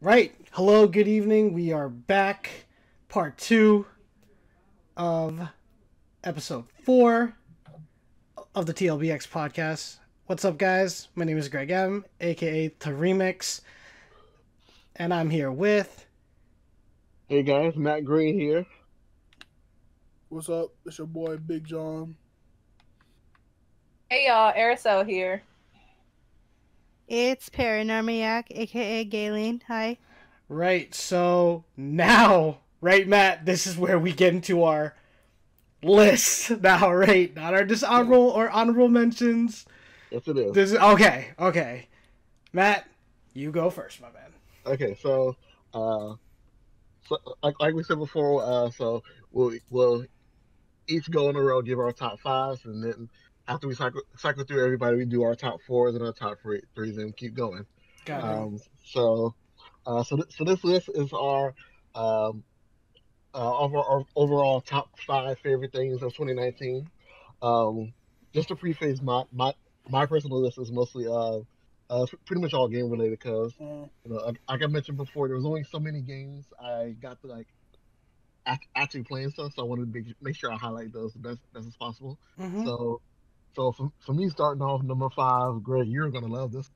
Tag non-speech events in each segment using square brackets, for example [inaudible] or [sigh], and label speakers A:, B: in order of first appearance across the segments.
A: Right. Hello, good evening. We are back. Part two of episode four of the TLBX podcast. What's up, guys? My name is Greg M, aka The Remix, and I'm here with.
B: Hey guys, Matt Green here.
C: What's up? It's your boy Big John.
D: Hey y'all, Erisel here.
E: It's Paranormiac, aka Galen. Hi.
A: Right, so now, right, Matt, this is where we get into our list [laughs] now, right? Not our dishonorable or honorable mentions.
B: Yes, it is.
A: This is okay, okay. Matt, you go first, my man.
B: Okay, so, uh, so like, like we said before, uh, so we'll we'll each go in a row, give our top fives, and then after we cycle cycle through everybody, we do our top fours and our top three, threes, and keep going.
A: Got it.
B: Um, so, uh, so th- so this list is our um, uh, of our, overall top five favorite things of 2019. Um, just to preface my my my personal list is mostly uh, uh pretty much all game related because
C: Uh,
B: you know, like, like I mentioned before, there was only so many games I got to like act, actually playing stuff, so I wanted to make, make sure I highlight those the best best as possible.
A: Mhm.
B: So, so for, for me, starting off number five, Greg, you're gonna love this.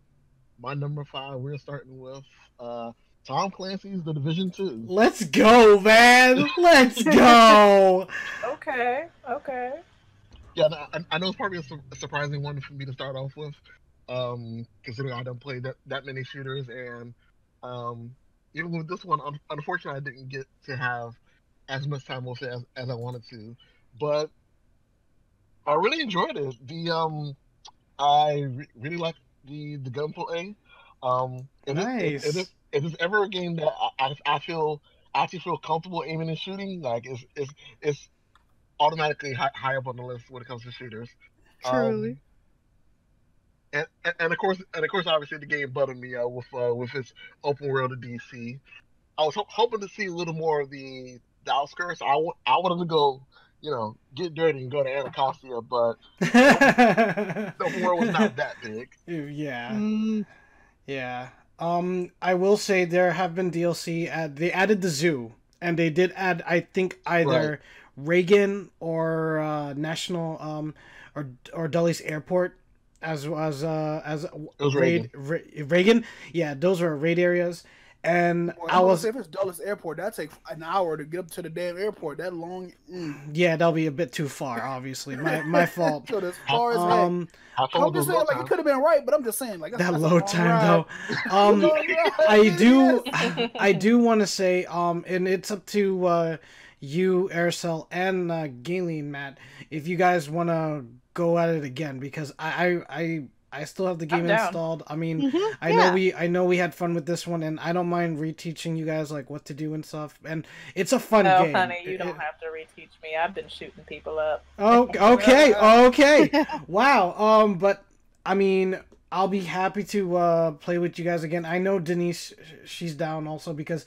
B: My number five, we're starting with uh, Tom Clancy's The Division Two.
A: Let's go, man. Let's [laughs] go.
D: Okay, okay.
B: Yeah, I, I know it's probably a, su- a surprising one for me to start off with, um, considering I don't play that, that many shooters, and um, even with this one, un- unfortunately, I didn't get to have as much time with it as, as I wanted to, but I really enjoyed it. The um, I re- really like the the gunplay. Um, if, it- if,
A: Nice.
B: if, it- if it's ever a game that I, I, I feel I actually feel comfortable aiming and shooting, like it's it's it's automatically high, high up on the list when it comes to shooters. Um,
E: Truly.
B: and, and and of course, and of course, obviously, the game buttered me out with uh, with its open world of DC. I was ho- hoping to see a little more of the, the outskirts. I wa- I wanted to go, you know, get dirty and go to Anacostia, but [laughs] the world was not that big.
A: yeah.
E: Mm,
A: Yeah. Um, I will say there have been DLC. Add, they added the zoo, and they did add, I think, either Reagan or uh, National, um, or or Dulles Airport, as as uh, as raid Ra- Reagan. Yeah, those were raid areas, and
C: well,
A: I
C: I
A: was
C: if it's Dulles Airport, that takes an hour to get up to the damn airport. That long. Mm.
A: yeah, that'll be a bit too far. Obviously, my my [laughs] fault.
C: So as far as.
A: Um,
B: I
C: I'm just saying, like it could have been right, but I'm just saying, like that's,
A: that
C: that's a
A: load time
C: ride.
A: though. [laughs] Um, [laughs] I do. I do want to say, um, and it's up to uh, you, Erisel, and uh, Galen, Matt, if you guys want to go at it again, because I, I, I, I still have the game installed. I mean,
E: mhm,
A: I
E: yeah.
A: know we, I know we had fun with this one, and I don't mind reteaching you guys like what to do and stuff. And it's a fun
D: No,
A: game.
D: honey, you
A: It-
D: don't
A: it-
D: have to reteach me. I've been shooting people up.
A: Oh, [laughs] okay, okay. [laughs] Wow. Um, but I mean, I'll be happy to uh play with you guys again. I know Denise, she's down also because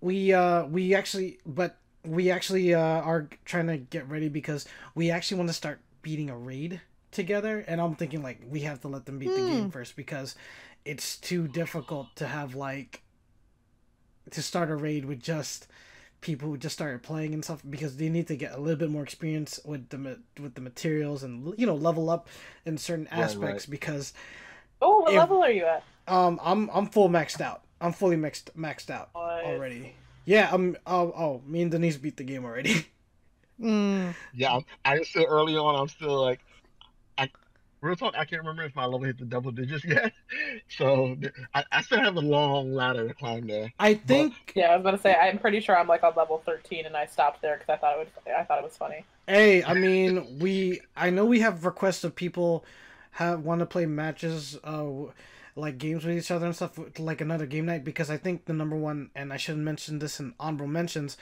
A: we uh we actually, but we actually uh are trying to get ready because we actually want to start beating a raid together, and I'm thinking like we have to let them beat the game first because it's too difficult to have like to start a raid with just people who just started playing and stuff because they need to get a little bit more experience with the with the materials and you know level up in certain
B: Right,
A: aspects because
D: Oh, what
A: If-
D: level are you at?
A: um I'm I'm full maxed out. I'm fully maxed maxed out
D: Boys?
A: already. Yeah, um oh oh me and Denise beat the game already. [laughs]
E: Mm.
B: Yeah, I'm, I'm still early on. I'm still like, I real talk. I can't remember if my level hit the double digits [laughs] yet. So I, I still have a long ladder to climb there.
A: I think
D: Yeah, I was gonna say I'm pretty sure I'm like on level 13, and I stopped there because I thought it would. I thought it was funny.
A: Hey, I mean, we I know we have requests of people have want to play matches uh like games with each other and stuff like another game night because I think the number one and I should mention this in honorable mentions.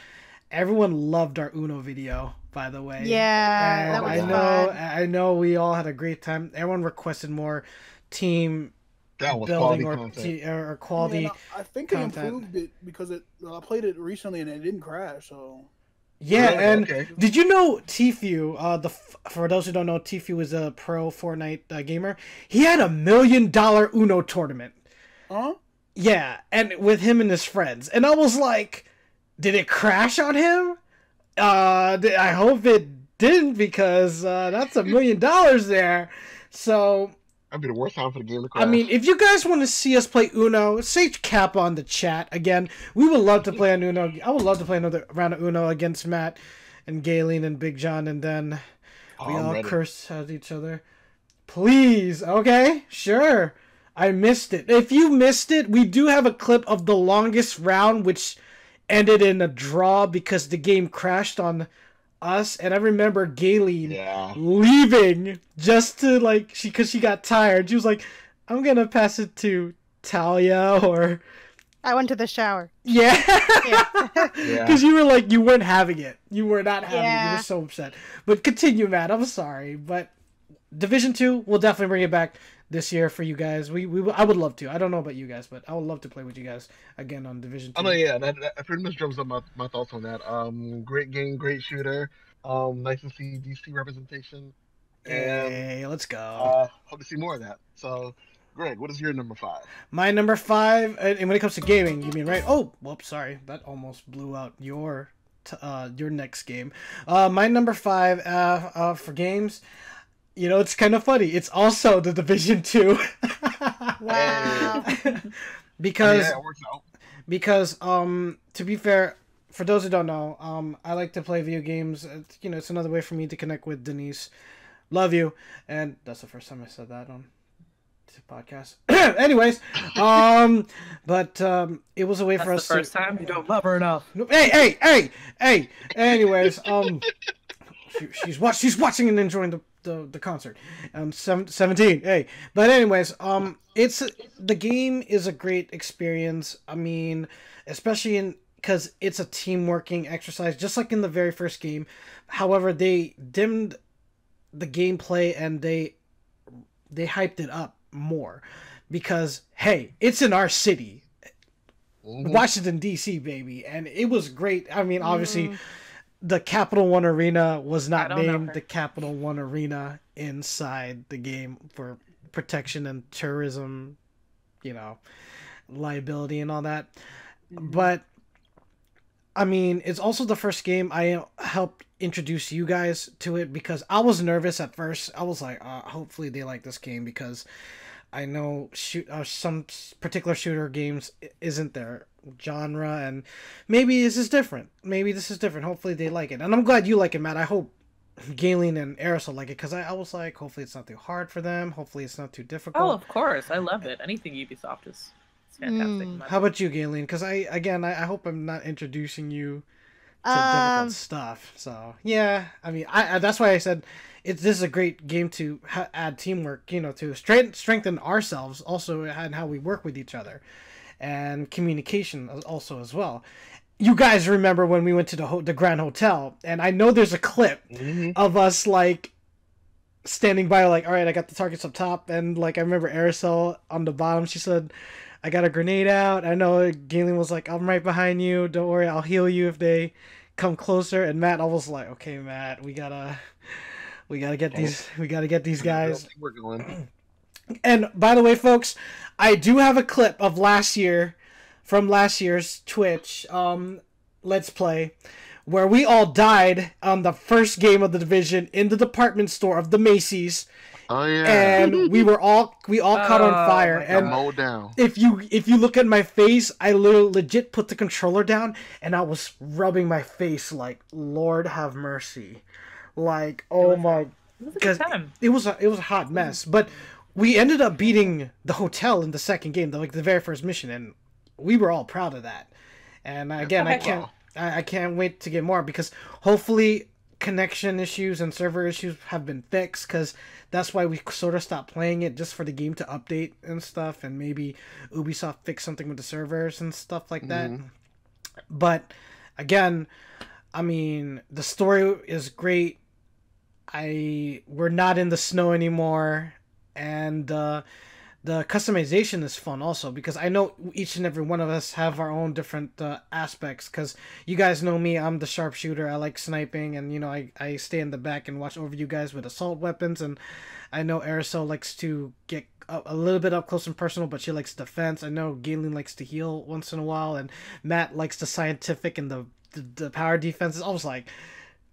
A: Everyone loved our Uno video, by the way.
E: Yeah,
A: And
E: that was
A: I know
E: fun.
A: I know we all had a great time. Everyone requested more team
B: That was quality
A: building or,
B: content.
A: t- or quality.
C: Yeah, I think they
A: content.
C: improved it because it. I played it recently and it didn't crash. So
A: Yeah,
B: Really?
A: and
B: Okay.
A: did you know Tfue? Uh, the for those who don't know, Tfue is a pro Fortnite uh, gamer. He had a million dollar Uno tournament.
C: huh?
A: Yeah, and with him and his friends. And I was like, did it crash on him? Uh, I hope it didn't because uh, that's a million dollars there. So,
B: That'd be the worst time for the game to crash.
A: I mean, if you guys want to see us play Uno, say cap on the chat again. We would love to play on Uno. I would love to play another round of Uno against Matt and Galen and Big John, and then
B: Oh,
A: we
B: I'm
A: all
B: ready.
A: curse at each other. Please, okay, sure. I missed it. If you missed it, we do have a clip of the longest round, which ended in a draw because the game crashed on us. And I remember Galen
B: Yeah.
A: leaving just to like she because she got tired. She was like, "I'm gonna pass it to Talia or
E: I went to the shower.
A: yeah."
E: Yeah. [laughs]
B: Yeah.
A: Because you were like, you weren't having it. You were not having it. You were so upset. But continue, Matt. I'm sorry. But Division 2, we'll definitely bring it back this year for you guys. We, we I would love to. I don't know about you guys, but I would love to play with you guys again on Division 2.
B: I know, yeah, that, that pretty much drums up my, my thoughts on that. Um, great game, great shooter. Um, nice to see DC representation, and
A: Hey, let's go.
B: uh, hope to see more of that. So, Greg, what is your number five?
A: My number five, and and when it comes to gaming, you mean right? Oh, whoops, sorry, that almost blew out your t- uh your next game. Uh, my number five uh, uh for games, you know, it's kind of funny. It's also the Division Two. [laughs]
E: Wow. [laughs]
A: because
B: yeah, it works out.
A: because um to be fair for those who don't know um i like to play video games it's, you know it's another way for me to connect with denise love you and that's the first time i said that on the podcast [coughs] anyways um but um it was a way
D: That's
A: for
D: the
A: us
D: first
A: to
D: time you don't love her enough.
A: hey hey hey hey anyways um [laughs] she, she's watch she's watching and enjoying the the, the concert um seven, 17 hey but anyways um it's the game is a great experience i mean especially in because it's a team working exercise just like in the very first game however they dimmed the gameplay and they they hyped it up more because hey it's in our city
B: Mhm.
A: Washington D.C. baby, and it was great. I mean, obviously,
E: Mm.
A: The Capital One Arena was not named the Capital One Arena inside the game for protection and tourism, you know, liability and all that. But I mean, it's also the first game I helped introduce you guys to it because I was nervous at first. I was like, uh, hopefully they like this game because I know shoot uh, some particular shooter games isn't their genre, and maybe this is different. Maybe this is different. Hopefully they like it, and I'm glad you like it, Matt. I hope Galen and Erisel like it because I, I was like, hopefully it's not too hard for them. Hopefully it's not too difficult.
D: Oh, of course. I love it. Anything Ubisoft is fantastic.
E: Mm.
A: How about you, Galen? Because I again, I, I hope I'm not introducing you to
E: Um,
A: difficult stuff. So yeah, I mean, I, I that's why I said it's this is a great game to ha- add teamwork. You know, to strength, strengthen ourselves also and how we work with each other, and communication also as well. You guys remember when we went to the ho- the Grand Hotel, and I know there's a clip
B: Mhm.
A: of us like standing by like all right i got the targets up top and like i remember aerosol on the bottom she said i got a grenade out i know galen was like i'm right behind you don't worry i'll heal you if they come closer and matt i was like okay matt we gotta we gotta get these we gotta get these guys
B: We're going.
A: And by the way, folks, I do have a clip of last year from last year's Twitch um Let's Play where we all died on the first game of the division in the department store of the Macy's
B: Oh yeah.
A: and we were all we all caught on
D: Oh,
A: fire
D: my
A: and
B: Got mowed down.
A: if you if you look at my face, I literally legit put the controller down and I was rubbing my face like Lord have mercy. Like oh my
D: It was a good
A: because
D: time.
A: it was a it was a hot mess. But we ended up beating the hotel in the second game, the, like the very first mission, and we were all proud of that. And again, I can't I, I can't wait to get more because hopefully connection issues and server issues have been fixed because that's why we sort of stopped playing it just for the game to update and stuff and maybe ubisoft fix something with the servers and stuff like that
B: Mhm.
A: but again i mean the story is great i we're not in the snow anymore and uh the customization is fun also because I know each and every one of us have our own different uh, aspects. Because you guys know me, I'm the sharpshooter. I like sniping, and you know I I stay in the back and watch over you guys with assault weapons. And I know Erisel likes to get a, a little bit up close and personal, but she likes defense. I know Galen likes to heal once in a while, and Matt likes the scientific and the the, the power defenses. I was like,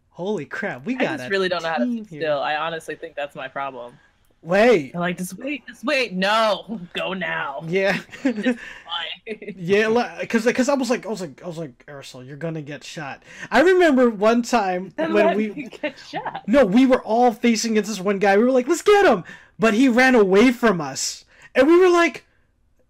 A: holy crap, we
D: I
A: got
D: just
A: it.
D: really don't know how to
A: here.
D: still. I honestly think that's my problem.
A: Wait,
D: I'm like, just wait, just wait. No, [laughs] go now.
A: yeah. [laughs] [laughs] Yeah, because because I was like I was like I was like Ursula, you're gonna get shot. I remember one time
D: Then
A: when we
D: get shot.
A: no we were all facing against this one guy. We were like, let's get him, but he ran away from us, and we were like,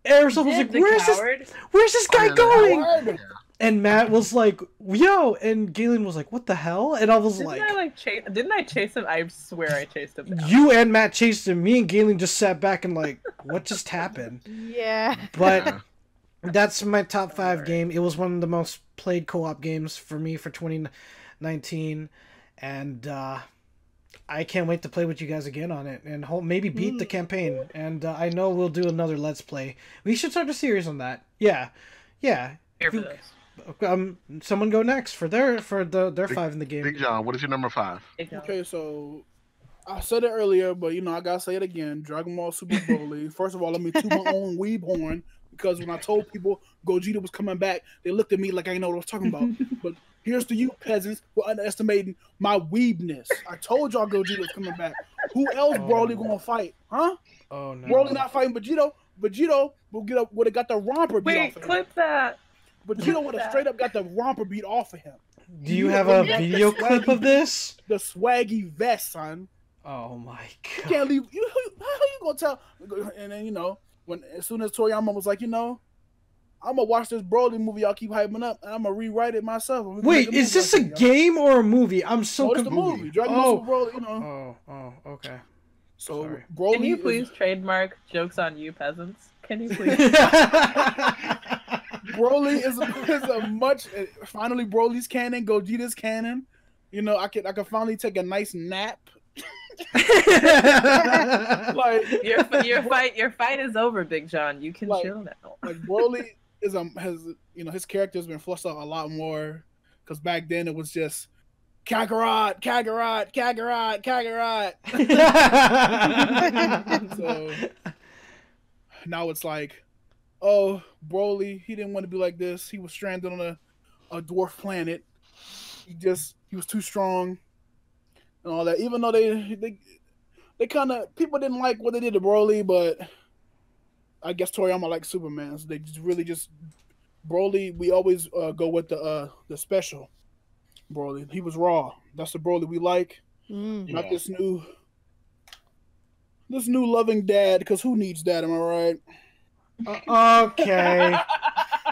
A: Ursula was like, where's this where's this guy going?
C: Hard.
A: And Matt was like, yo, and Galen was like, what the hell? And I was
D: Didn't
A: like.
D: I like chase? Didn't I chase him? I swear I chased him. Down.
A: You and Matt chased him. Me and Galen just sat back and like, what just happened? [laughs]
E: Yeah.
A: But
B: Yeah.
A: That's my top five game. It was one of the most played co-op games for me for 2019, and uh, I can't wait to play with you guys again on it and ho- maybe beat the campaign. And uh, I know we'll do another Let's Play. We should start a series on that. Yeah, yeah.
D: Here for
A: You-
D: this.
A: Um, someone go next for their for the their
B: Big-
A: five in the game.
B: Big John, what is your number five?
C: Okay, so I said it earlier, but you know I gotta say it again. Dragon Ball Super [laughs] Broly. First of all, let me toot my own [laughs] weeb horn because when I told people Gogeta was coming back, they looked at me like I didn't know what I was talking about. [laughs] but here's to you peasants for underestimating my weebness. I told y'all Gogeta was coming back. Who else
A: Oh.
C: Broly gonna fight? Huh?
A: Oh no!
C: Broly not fighting Vegito. Vegito will get up would have got the romper beat
D: Wait,
C: off of
D: clip that.
C: Vegito would have straight up got the romper beat off of him.
A: Do you have a video
C: the
A: clip of this?
C: The swaggy vest, son.
A: Oh my god!
C: You can't leave. You, how you gonna tell? And then you know, when as soon as Toriyama was like, you know, I'm gonna watch this Broly movie y'all keep hyping up, and I'm gonna rewrite it myself. and we gonna
A: Wait, is this a
C: off y'all.
A: game or a movie? I'm so
C: No, it's the
A: confused.
C: movie. Dragon
A: Oh.
C: Ball Broly. You know,
A: Oh, oh, okay.
C: so
A: sorry.
C: Broly.
D: Can you
C: is-
D: please trademark jokes on you peasants? Can you please? [laughs] [laughs]
C: Broly is a, [laughs] is a much. uh, Finally, Broly's canon. Gogeta's canon. You know, I could I could finally take a nice nap. [laughs] Like
D: your your fight your fight is over, Big John. You can
C: Like-
D: chill now.
C: like Broly is um has you know his character has been flushed out a lot more because back then it was just Kakarot, Kakarot, Kakarot, Kakarot. [laughs] so now it's like, oh, Broly, he didn't want to be like this. He was stranded on a, a dwarf planet. He just he was too strong and all that. Even though they they they kind of people didn't like what they did to Broly, but I guess Toriyama likes Superman. So they just really just Broly. We always uh, go with the uh, the special Broly. He was raw. That's the Broly we like.
E: Mm.
C: Not this new this new loving dad. Because who needs that? Am I right?
A: Okay.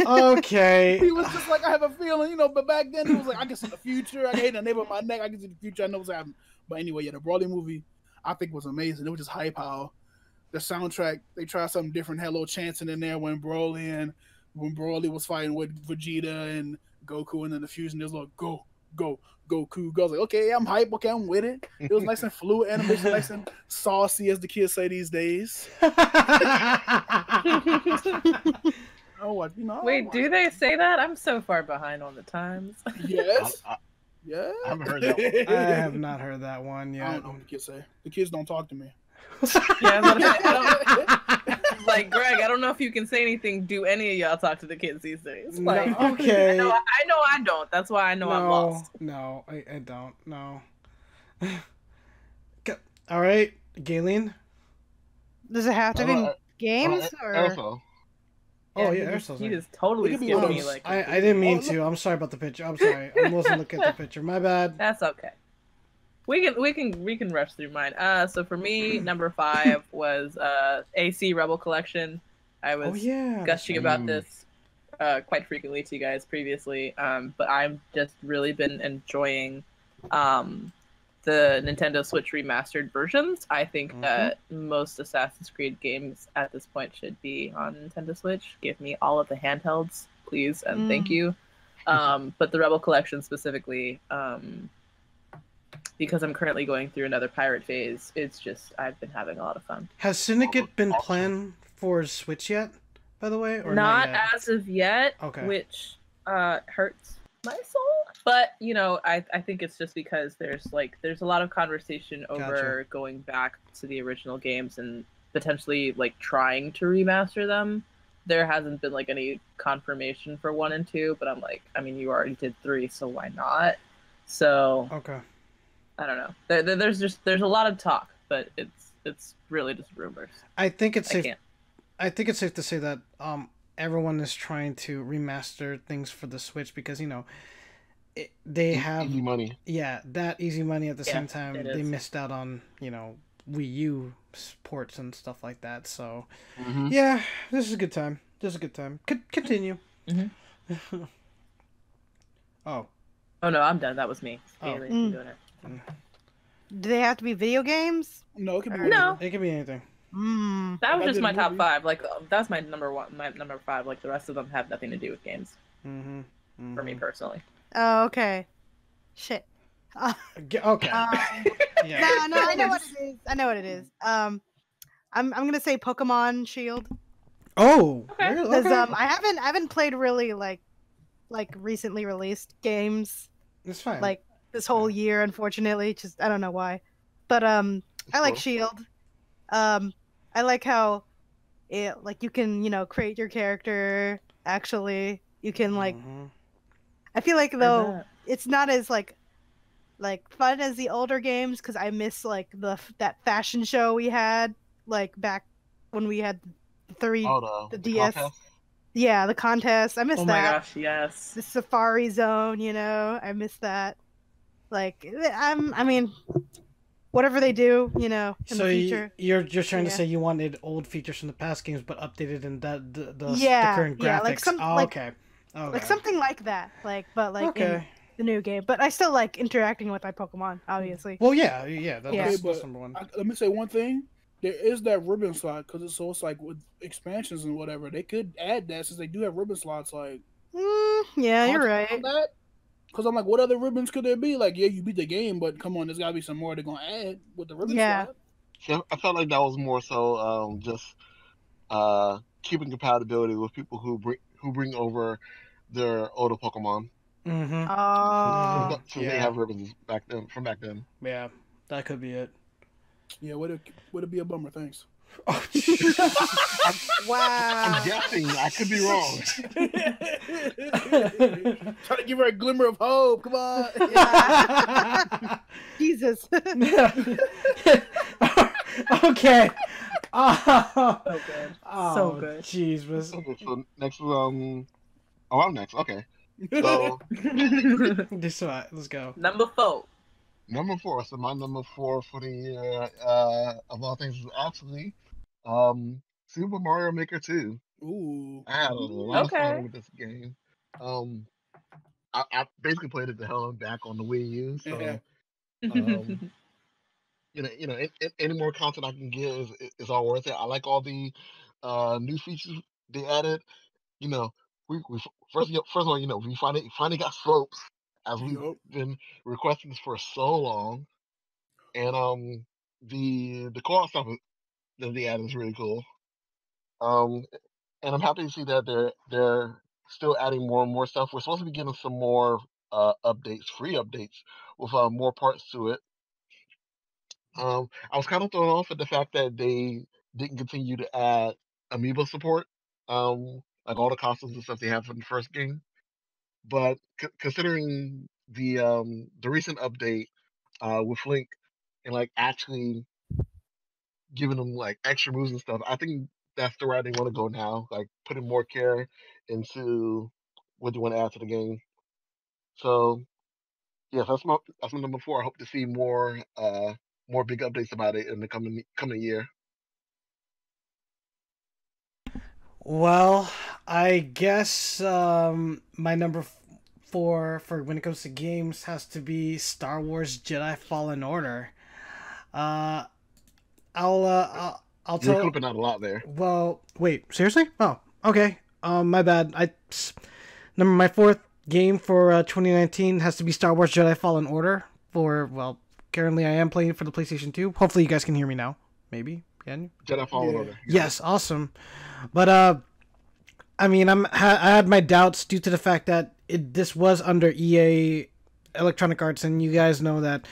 A: Okay. [laughs]
C: He was just like I have a feeling, you know. But back then he was like I can see the future. I can hate the neighbor of my neck. I can see the future. I know what's happening. But anyway, yeah, the Broly movie I think was amazing. It was just hype how the soundtrack they tried something different. Had a little chanting in there when Broly and when Broly was fighting with Vegeta and Goku, and then the fusion. There's like go go Goku. Go. I was like, okay, I'm hype. Okay, I'm with it. It was nice and [laughs] fluid animation, nice and saucy, as the kids say these days. [laughs] Oh, what you know?
D: Wait, do they say that? I'm so far behind on the times. [laughs]
C: Yes.
B: I,
C: Yeah.
B: I haven't heard that
A: I have not heard that one
C: I
A: yet.
C: don't know what the kids say. The kids don't talk to me.
D: Yeah, I was gonna I don't- like Greg, I don't know if you can say anything. Do any of y'all talk to the kids these days?
A: No,
D: Like, [laughs]
A: okay.
D: I know, I know I don't. That's why I know I'm lost.
A: no, I, I don't. No. [laughs] All right, Galen.
E: Does it have to be
B: Uh,
E: games
B: uh,
E: or?
B: Also,
A: Oh
D: he
A: yeah,
D: just,
A: Ursul's
D: he
A: there.
D: just totally
C: It
D: skipped me. Like
A: I, I didn't mean
C: Oh,
A: to. I'm sorry about the picture. I'm sorry. I wasn't looking at the picture. My bad. [laughs]
D: That's okay. We can we can we can rush through mine. Uh, so for me, number five [laughs] was uh AC Rebel Collection. I was
A: Oh yeah.
D: gushing about this uh, quite frequently to you guys previously, um, but I've just really been enjoying um, the Nintendo Switch remastered versions. I think
A: Mhm.
D: that most Assassin's Creed games at this point should be on Nintendo Switch. Give me all of the handhelds, please, and thank
E: Mm.
D: you. Um, but the Rebel Collection specifically, um, because I'm currently going through another pirate phase, it's just I've been having a lot of fun.
A: Has Syndicate been planned for Switch yet? By the way, or
D: not
A: not,
D: as of yet,
A: Okay.
D: which uh hurts my soul. But you know, I I think it's just because there's like there's a lot of conversation over going back to the original games and potentially like trying to remaster them. There hasn't been like any confirmation for one and two, but I'm like, I mean, you already did three, so why not? So
A: Okay.
D: I don't know. There, there- there's just there's a lot of talk, but it's it's really just rumors.
A: I think it's
D: I
A: safe.
D: can't.
A: I think it's safe to say that um everyone is trying to remaster things for the Switch because you know it, they have
B: easy money.
A: yeah that easy money at the
D: Yeah,
A: same time they
D: is.
A: missed out on you know Wii U ports and stuff like that. So
B: Mhm.
A: yeah, this is a good time. This is a good time. Con- continue.
D: Mhm. [laughs]
A: oh,
D: Oh no, I'm done. That was me.
A: Oh.
D: Haley's
E: Mm.
D: Doing.
E: Do they have to be video games?
C: No, it could be.
D: No.
C: whatever.
A: it could be anything.
E: Mm.
D: That was
C: I
D: just my top
C: movie-
D: five. Like uh, that's my number one, my number five. Like the rest of them have nothing to do with games
A: Mm-hmm.
D: for me personally.
E: Oh, okay. Shit. Uh,
A: Okay.
E: um, [laughs]
A: yeah.
E: no, no, I know what it is. I know what it is. Um, I'm I'm gonna say Pokemon Shield
A: Oh,
D: Okay.
A: really?
E: because
A: Okay.
E: um I haven't I haven't played really like like recently released games
A: it's fine.
E: like this whole year unfortunately just I don't know why, but um I like Shield. Um, I like how it like you can you know create your character. Actually, you can like
A: Mhm.
E: I feel like though it's not as like like fun as the older games because I miss like the that fashion show we had like back when we had the three
B: Oh, the,
E: the DS.
B: contest?
E: yeah the contest I miss that.
D: Oh my gosh, yes.
E: the Safari Zone you know I miss that like eh, I'm I mean whatever they do you know in
A: So
E: the
A: you,
E: future
A: you're just trying to say you wanted old features from the past games, but updated in that the the,
E: Yeah,
A: the current graphics.
E: yeah, like some-
A: oh,
E: like-
A: okay. Okay.
E: like something like that like but like in
A: okay.
E: the new game but I still like interacting with my Pokemon obviously
A: Well, yeah, yeah. That,
E: Yeah.
A: That's,
C: Okay,
A: that's number one.
C: I, let me say one thing. There is that ribbon slot because it's so it's like with expansions and whatever. They could add that since they do have ribbon slots. Like,
E: mm, yeah you're right
C: That because I'm like, what other ribbons could there be? Like, yeah, you beat the game, but come on, there's got to be some more they're gonna add with the ribbon
E: Yeah.
C: slot.
B: See, I- I felt like that was more so um, just uh, keeping compatibility with people who bring who bring over their older Pokemon.
A: Mm-hmm.
E: oh [laughs]
B: Since they
A: yeah.
B: have ribbons back then from back then.
A: Yeah, that could be it.
C: Yeah, would it would it be a bummer? Thanks.
A: Oh,
E: wow
B: I'm guessing. I could be wrong. [laughs]
C: Try to give her a glimmer of hope. Come on. [laughs]
E: Jesus. [laughs]
A: okay. Oh,
D: So good.
A: oh,
D: So good.
A: Jeez, was
B: Okay, so next is um. Oh, I'm next. Okay. So
A: this right. Let's go.
D: Number four.
B: number four. So my number four for the year, uh, of all things, is actually um Super Mario Maker 2.
C: Ooh.
B: I had a lot of fun with this game. Um, I, I basically played it the hell and back on the Wii U. So
C: Yeah.
B: Um, [laughs] you know, you know, a- a- any more content I can get is is all worth it. I like all the uh new features they added. You know, we we f- first first of all, you know, we finally finally got slopes as we've
C: Yup.
B: been requesting this for so long, and um the the co-op stuff that they added is really cool. Um, and I'm happy to see that they're they're still adding more and more stuff. We're supposed to be getting some more uh updates, free updates with uh, more parts to it. Um, I was kind of thrown off at the fact that they didn't continue to add amiibo support, um, like all the costumes and stuff they have from the first game. But c- considering the um the recent update uh with Link and like actually giving them like extra moves and stuff, I think that's the route they want to go now. Like putting more care into what they want to add to the game. So yes, that's my that's my number four. I hope to see more uh more big updates about it in the coming coming year.
A: Well, I guess um, my number four for when it comes to games has to be Star Wars Jedi Fallen Order. Uh, I'll uh, I'll, I'll tell.
B: You're
A: tell.
B: clipping out a lot there.
A: Well, wait, seriously? Oh, okay. Um, my bad. I number my fourth game for uh, 2019 has to be Star Wars Jedi Fallen Order for well, currently I am playing for the PlayStation 2. Hopefully you guys can hear me now. Maybe can you?
B: Jedi Fallen
C: Yeah.
B: Order.
A: Yes, awesome. But uh, I mean, I'm ha- I had my doubts due to the fact that it this was under EA Electronic Arts, and you guys know that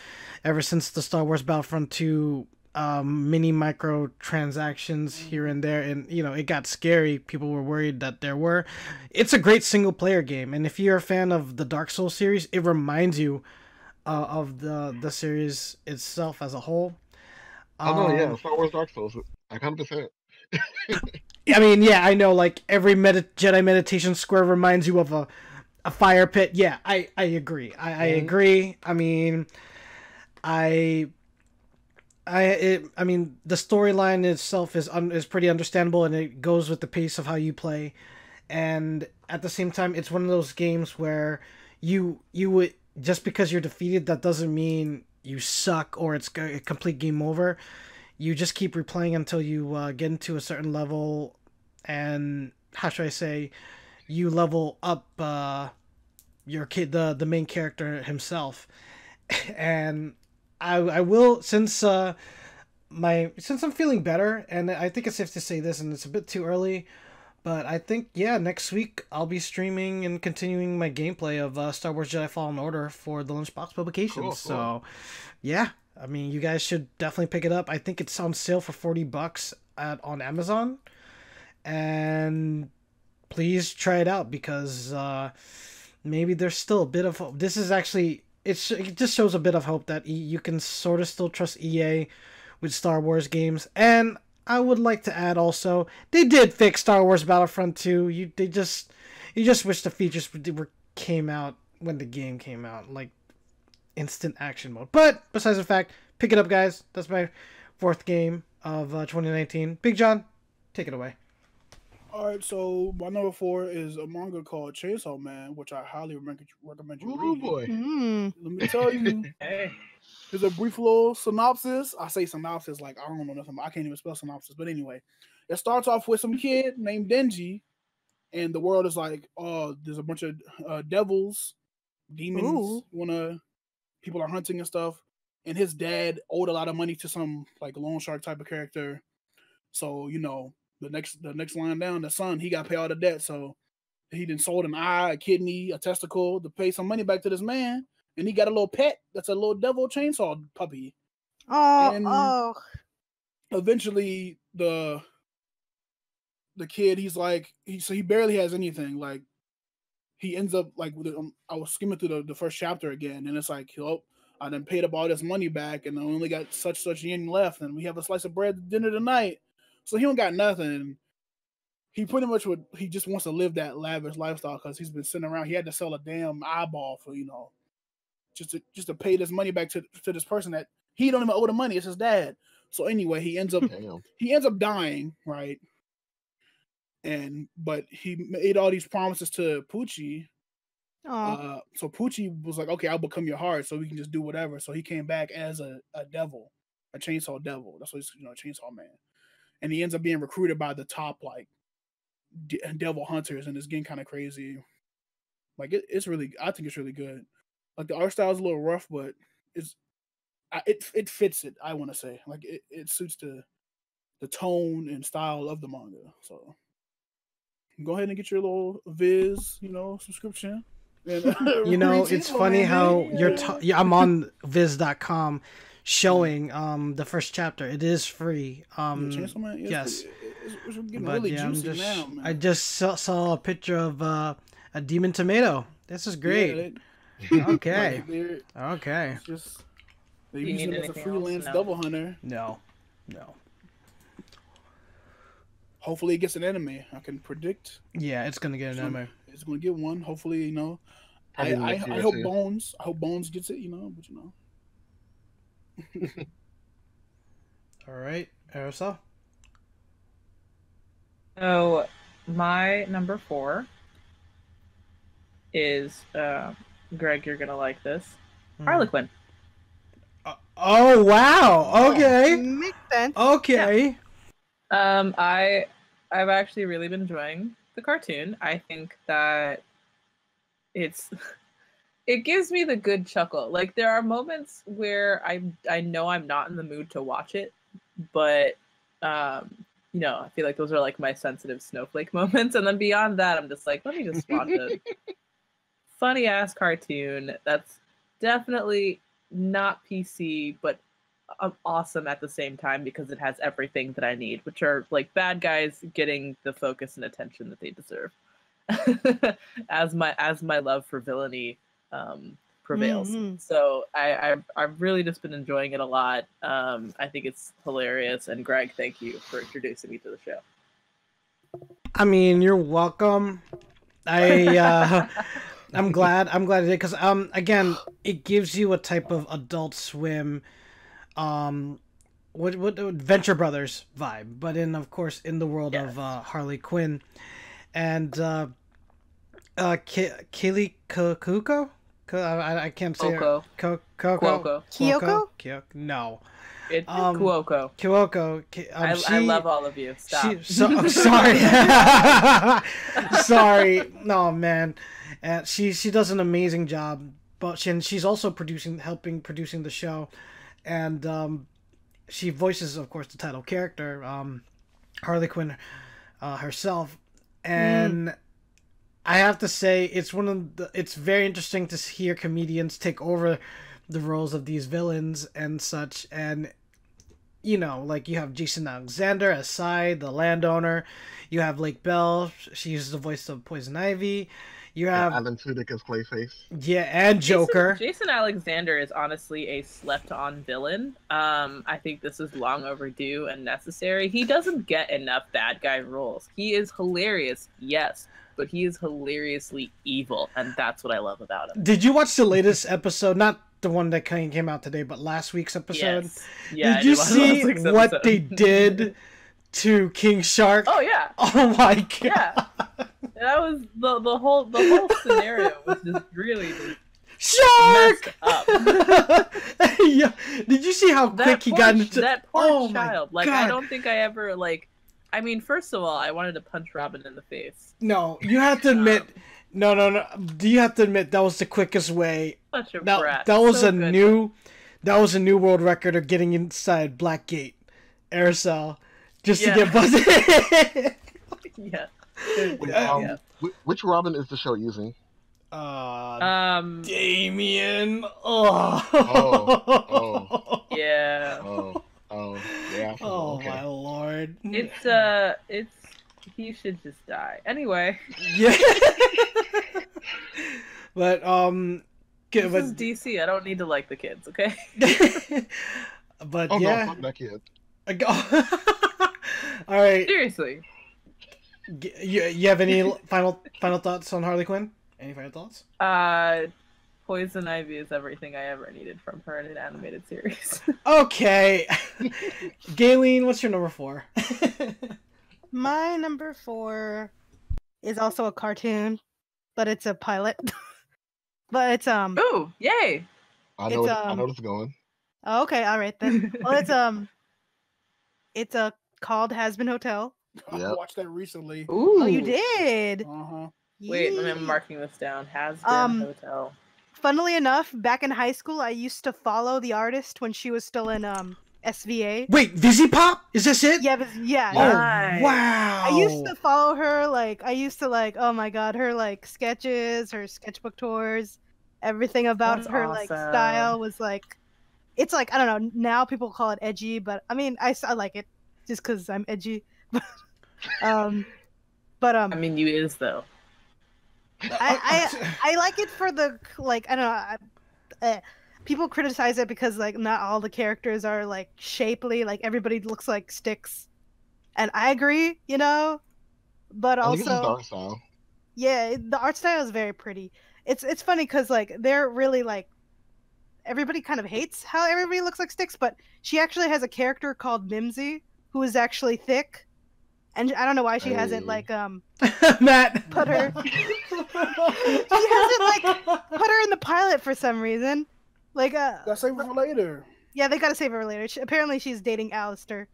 A: ever since the Star Wars Battlefront 2 um, mini micro transactions here and there, and you know, it got scary. People were worried that there were. It's a great single player game, and if you're a fan of the Dark Souls series, it reminds you uh, of the the series itself as a whole.
B: Oh no,
A: Um,
B: yeah, Star Wars Dark Souls. Like hundred percent.
A: I mean, yeah, I know. Like every medi- Jedi meditation square reminds you of a, a fire pit. Yeah, I I agree. I, I
B: Mhm.
A: agree. I mean, I. I it, I mean the storyline itself is un, is pretty understandable and it goes with the pace of how you play, and at the same time it's one of those games where you you would just because you're defeated that doesn't mean you suck or it's a complete game over. You just keep replaying until you uh, get into a certain level and how should i say you level up uh, your kid the the main character himself. [laughs] And i i will since uh my since i'm feeling better and i think it's safe to say this and it's a bit too early but i think yeah next week i'll be streaming and continuing my gameplay of uh, star wars jedi fallen order for the lunchbox publications
B: Cool, cool.
A: so yeah I mean, you guys should definitely pick it up. I think it's on sale for 40 bucks at on Amazon. And please try it out because uh maybe there's still a bit of. This is actually it's it just shows a bit of hope that you can sort of still trust EA with Star Wars games. And I would like to add also, they did fix Star Wars Battlefront 2. You they just you just wish the features were came out when the game came out, like instant action mode. But besides the fact, pick it up, guys. That's my fourth game of uh, 2019. Big John, take it away.
C: All right, so my number four is a manga called Chainsaw Man, which I highly recommend recommend you
B: Ooh
C: read.
B: boy.
E: Mm.
C: Let me tell you, [laughs]
D: Hey.
C: There's a brief little synopsis. I say synopsis like I don't know nothing. I can't even spell synopsis. But anyway, it starts off with some kid named Denji, and the world is like, oh, there's a bunch of uh, devils, demons.
E: Ooh.
C: Wanna people are hunting and stuff. And his dad owed a lot of money to some like loan shark type of character. So you know the next the next line down, the son he got pay all the debt. So he done sold an eye, a kidney, a testicle to pay some money back to this man and he got a little pet that's a little devil chainsaw puppy.
E: Oh,
C: And-
E: oh.
C: Eventually, the the kid he's like he so he barely has anything. Like he ends up like with um, I was skimming through the, the first chapter again, and it's like oh I done paid up all this money back, and I only got such such yen left, and we have a slice of bread dinner tonight. So he don't got nothing. He pretty much would he just wants to live that lavish lifestyle because he's been sitting around. He had to sell a damn eyeball for you know just to just to pay this money back to, to this person that he don't even owe the money. It's his dad. So anyway, he ends up
B: Damn.
C: he ends up dying, right? And but he made all these promises to Poochie.
E: Oh.
C: Uh, so Poochie was like, "Okay, I'll become your heart, so we can just do whatever." So he came back as a, a devil, a chainsaw devil. That's what he's, you know, chainsaw man. And he ends up being recruited by the top like de- devil hunters, and it's getting kind of crazy. Like it, it's really, I think it's really good. Like the art style is a little rough, but it's I, it it fits it. I want to say like it, it suits the the tone and style of the manga. So go ahead and get your little Viz, you know, subscription. [laughs] And, uh,
A: You know, it's funny how you're. Ta- yeah, I'm on Viz.com, showing um the first chapter. It is free. Um,
C: Man, yeah,
A: yes.
C: it's, it's, it's
A: but
C: really
A: yeah, I'm just.
C: now.
A: I just saw, saw a picture of uh, a demon tomato. This is
C: Yeah,
A: great.
C: they-
A: Okay. [laughs]
C: like,
A: Okay.
C: it's just they use
D: need
C: him as a freelance
D: No.
C: double hunter.
A: No. No.
C: Hopefully, it gets an anime. I can predict
A: Yeah, it's gonna get an
C: Some-
A: anime.
C: it's going to get one. Hopefully, you know. I,
B: Probably
C: I, I hope. Bones. I hope Bones gets it. You know, but you know. [laughs]
A: All right, Erisel.
D: So my number four is uh, Greg. You're gonna like this.
A: Hmm.
D: Harley Quinn.
A: Uh, oh wow. Okay.
E: Makes sense.
A: Okay.
D: Um, I I've actually really been enjoying the cartoon. I think that it's [laughs] it gives me the good chuckle. Like there are moments where I I know I'm not in the mood to watch it, but um, you know, I feel like those are like my sensitive snowflake [laughs] moments. And then beyond that, I'm just like, let me just watch a [laughs] funny ass cartoon that's definitely not PC, but awesome at the same time because it has everything that I need, which are like bad guys getting the focus and attention that they deserve. [laughs] as my as my love for villainy um, prevails. Mm-hmm. So I, I I've really just been enjoying it a lot. Um, I think it's hilarious. And Greg, thank you for introducing me to the show.
A: I mean, you're welcome. I uh, [laughs] I'm glad I'm glad it did because um again it gives you a type of Adult Swim, um, what what Venture Brothers vibe, but in of course in the world yes. of uh, Harley Quinn, and uh, uh, K- Kaley Kuko. I, I can't say
D: Coco.
A: It. Coco.
E: Kyoko.
A: Kyoko. No.
D: It's um, Cuoco.
A: Cuoco. Um,
D: I,
A: she,
D: I love all of you. Stop.
A: She, [laughs] so, I'm sorry. [laughs] sorry. No, man. And she she does an amazing job, but she, and she's also producing, helping producing the show, and um, she voices, of course, the title character, um, Harley Quinn, uh, herself, and. Mm I have to say it's one of the it's very interesting to hear comedians take over the roles of these villains and such and you know like you have Jason Alexander as Cy, the landowner. You have Lake Bell she uses the voice of Poison Ivy you have
B: and Alan Tudyk as Clayface
A: yeah and Joker
D: Jason, Jason Alexander is honestly a slept on villain um I think this is long overdue and necessary he doesn't get enough bad guy roles he is hilarious yes but he is hilariously evil, and that's what I love about him.
A: Did you watch the latest episode? Not the one that came out today, but last week's episode.
D: Yes. Yeah,
A: did you see what they did [laughs] to King Shark?
D: Oh yeah.
A: Oh my god.
D: Yeah. That was the the whole the whole scenario was just really
A: Shark! [laughs] yeah. Did you see how that quick he got into
D: that poor oh child? Like I don't think I ever like I mean, first of all, I wanted to punch Robin in the face.
A: No, you have to admit. Um, no, no, no. Do you have to admit that was the quickest way?
D: Such a
A: that,
D: brat.
A: That was
D: so
A: a
D: good.
A: new, that was a new world record of getting inside Blackgate, Erisel, just yeah. to get buzzed. [laughs]
D: yeah.
B: Um, yeah. Which Robin is the show using?
A: Uh,
D: um,
A: Damian. Oh.
B: oh. Oh.
D: Yeah.
B: Oh. Oh, yeah.
A: Oh
B: okay.
A: my lord.
D: It's uh, it's he should just die. Anyway.
A: Yeah. [laughs] but um,
D: this
A: but...
D: is DC. I don't need to like the kids, okay? [laughs]
A: but
B: oh,
A: yeah.
B: No, fuck that kid. [laughs]
A: All right.
D: Seriously.
A: You, you have any [laughs] final final thoughts on Harley Quinn? Any final thoughts?
D: Uh, Poison Ivy is everything I ever needed from her in an animated series. [laughs]
A: okay. [laughs] Galen, what's your number four?
E: My number four is also a cartoon, but it's a pilot. but it's um
D: Ooh, yay.
B: I know um, I know it's going.
E: Oh, okay, all right then. well it's um it's a called Hazbin Hotel. [laughs]
C: Yep. I watched that recently.
D: Ooh.
E: Oh you did?
C: Uh-huh.
D: Wait, let me, I'm marking this down. Hazbin um, Hotel
E: funnily enough, back in high school, I used to follow the artist when she was still in um SVA.
A: Wait, Vivziepop? Is this it?
E: Yeah, yeah.
A: Oh, nice. wow.
E: I used to follow her. Like, I used to like, oh my god, her like sketches, her sketchbook tours, everything about
D: That's
E: her
D: awesome.
E: like style was like, it's like I don't know. Now people call it edgy, but I mean, I, I like it just because I'm edgy. [laughs] um, but um,
D: I mean, you is though.
E: I, I I like it for the like I don't know. I, uh, people criticize it because like not all the characters are like shapely. Like everybody looks like sticks, and I agree. You know, but also yeah, the art style is very pretty. It's it's funny because like they're really like everybody kind of hates how everybody looks like sticks, but she actually has a character called Mimzy who is actually thick and I don't know why she hey. hasn't like um [laughs]
A: Matt
E: put her. [laughs] she hasn't like put her in the pilot for some reason. Like uh.
C: Gotta save her for later.
E: Yeah, they gotta save her later. She, apparently, she's dating Alastor,